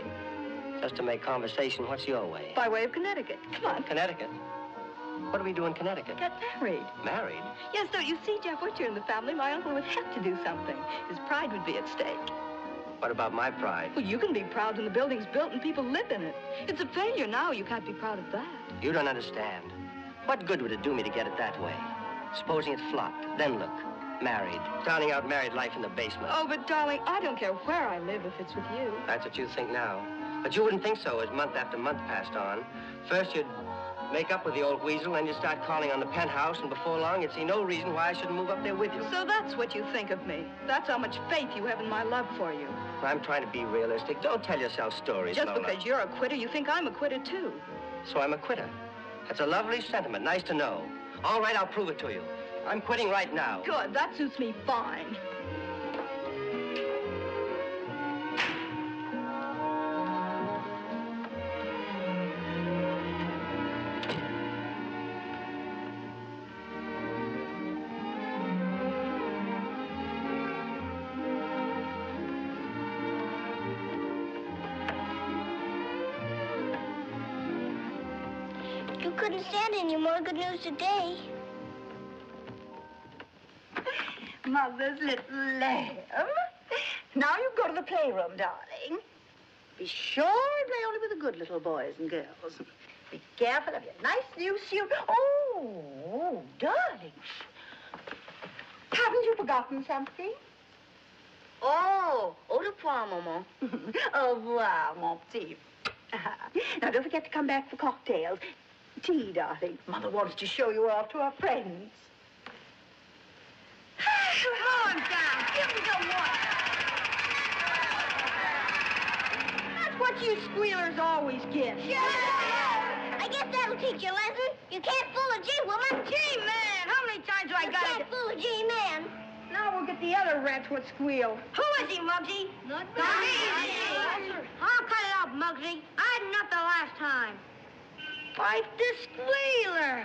Speaker 3: Just to make conversation, what's your way?
Speaker 7: By way of Connecticut. Come on.
Speaker 3: Connecticut. What do we do in Connecticut?
Speaker 7: Get married.
Speaker 3: Married?
Speaker 7: Yes, don't you see, Jeff, once you're in the family, my uncle would have to do something. His pride would be at stake.
Speaker 3: What about my pride?
Speaker 7: Well, you can be proud when the building's built and people live in it. It's a failure now. You can't be proud of that.
Speaker 3: You don't understand. What good would it do me to get it that way? Supposing it flopped. Then look. Married. Starting out married life in the basement.
Speaker 7: Oh, but darling, I don't care where I live if it's with you.
Speaker 3: That's what you think now. But you wouldn't think so as month after month passed on. First you'd make up with the old weasel, then you'd start calling on the penthouse, and before long you'd see no reason why I shouldn't move up there with you.
Speaker 7: So that's what you think of me. That's how much faith you have in my love for you.
Speaker 3: I'm trying to be realistic. Don't tell yourself stories,
Speaker 7: Just
Speaker 3: Lola.
Speaker 7: because you're a quitter, you think I'm a quitter, too.
Speaker 3: So I'm a quitter. That's a lovely sentiment. Nice to know. All right, I'll prove it to you. I'm quitting right now.
Speaker 7: Good. That suits me fine.
Speaker 2: More good news today.
Speaker 4: Mother's little lamb. Now you go to the playroom, darling. Be sure and play only with the good little boys and girls. Be careful of your nice new suit. Oh, darling. Haven't you forgotten something?
Speaker 1: Oh, au revoir, maman. [LAUGHS]
Speaker 4: Au revoir, mon petit. [LAUGHS] now, don't forget to come back for cocktails. Tea, darling. Mother wants to show you off to our friends.
Speaker 1: Calm down. Give me the water. That's what you squealers always get.
Speaker 2: I guess that'll teach you a lesson. You can't fool a G woman.
Speaker 1: Gee, man, how many times do I
Speaker 2: You
Speaker 1: got
Speaker 2: can't fool a G man.
Speaker 1: Now we'll get the other rats what squeal. Who is he, Muggsy? Not me. I'll cut it out, Muggsy. I had enough the last time. Fight the squealer.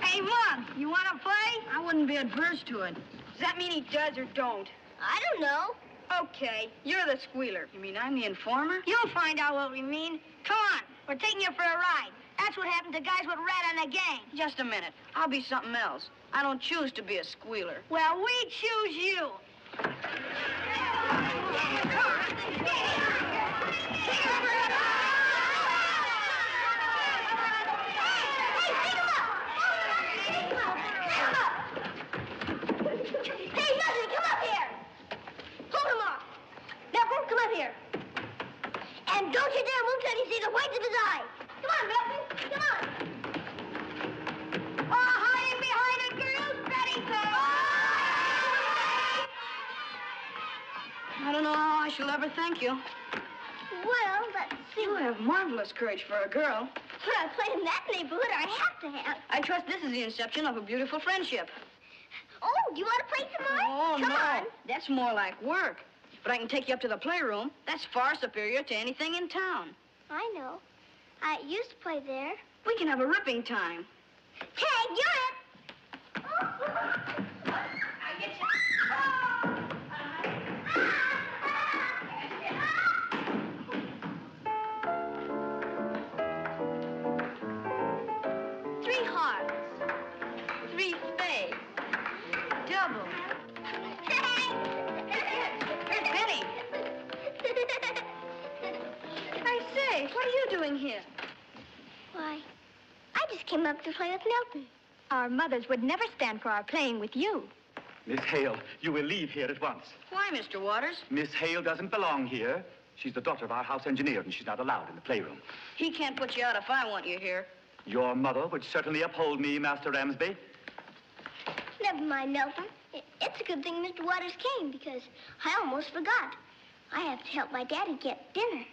Speaker 1: Hey, Mug, you want to play? I wouldn't be adverse to it. Does that mean he does or don't?
Speaker 2: I don't know.
Speaker 1: Okay, you're the squealer. You mean I'm the informer? You'll find out what we mean. Come on, we're taking you for a ride. That's what happened to guys with rat on the gang. Just a minute. I'll be something else. I don't choose to be a squealer. Well, we choose you.
Speaker 2: Hey, Muggsy, come up here. Hold him off. Now, come up here. And don't you dare move till you see the whites of his eye. Come on, Muggsy. Come on.
Speaker 1: Oh, hiding behind a girl's petticoat. I don't know how I shall ever thank you.
Speaker 2: Well, let's see.
Speaker 1: You have marvelous courage for a girl.
Speaker 2: Well, played in that neighborhood, I have to have.
Speaker 1: I trust this is the inception of a beautiful friendship.
Speaker 2: Oh, do you want to play some more?
Speaker 1: Oh,
Speaker 2: Come
Speaker 1: no.
Speaker 2: on.
Speaker 1: That's more like work. But I can take you up to the playroom. That's far superior to anything in town.
Speaker 2: I know. I used to play there.
Speaker 1: We can have a ripping time.
Speaker 2: Tag, you're it! Came up to play with Milton.
Speaker 7: Our mothers would never stand for our playing with you.
Speaker 5: Miss Hale, you will leave here at once.
Speaker 1: Why, Mr. Waters?
Speaker 5: Miss Hale doesn't belong here. She's the daughter of our house engineer, and she's not allowed in the playroom.
Speaker 1: He can't put you out if I want you here.
Speaker 5: Your mother would certainly uphold me, Master Ramsby.
Speaker 2: Never mind, Milton. It's a good thing Mr. Waters came because I almost forgot. I have to help my daddy get dinner.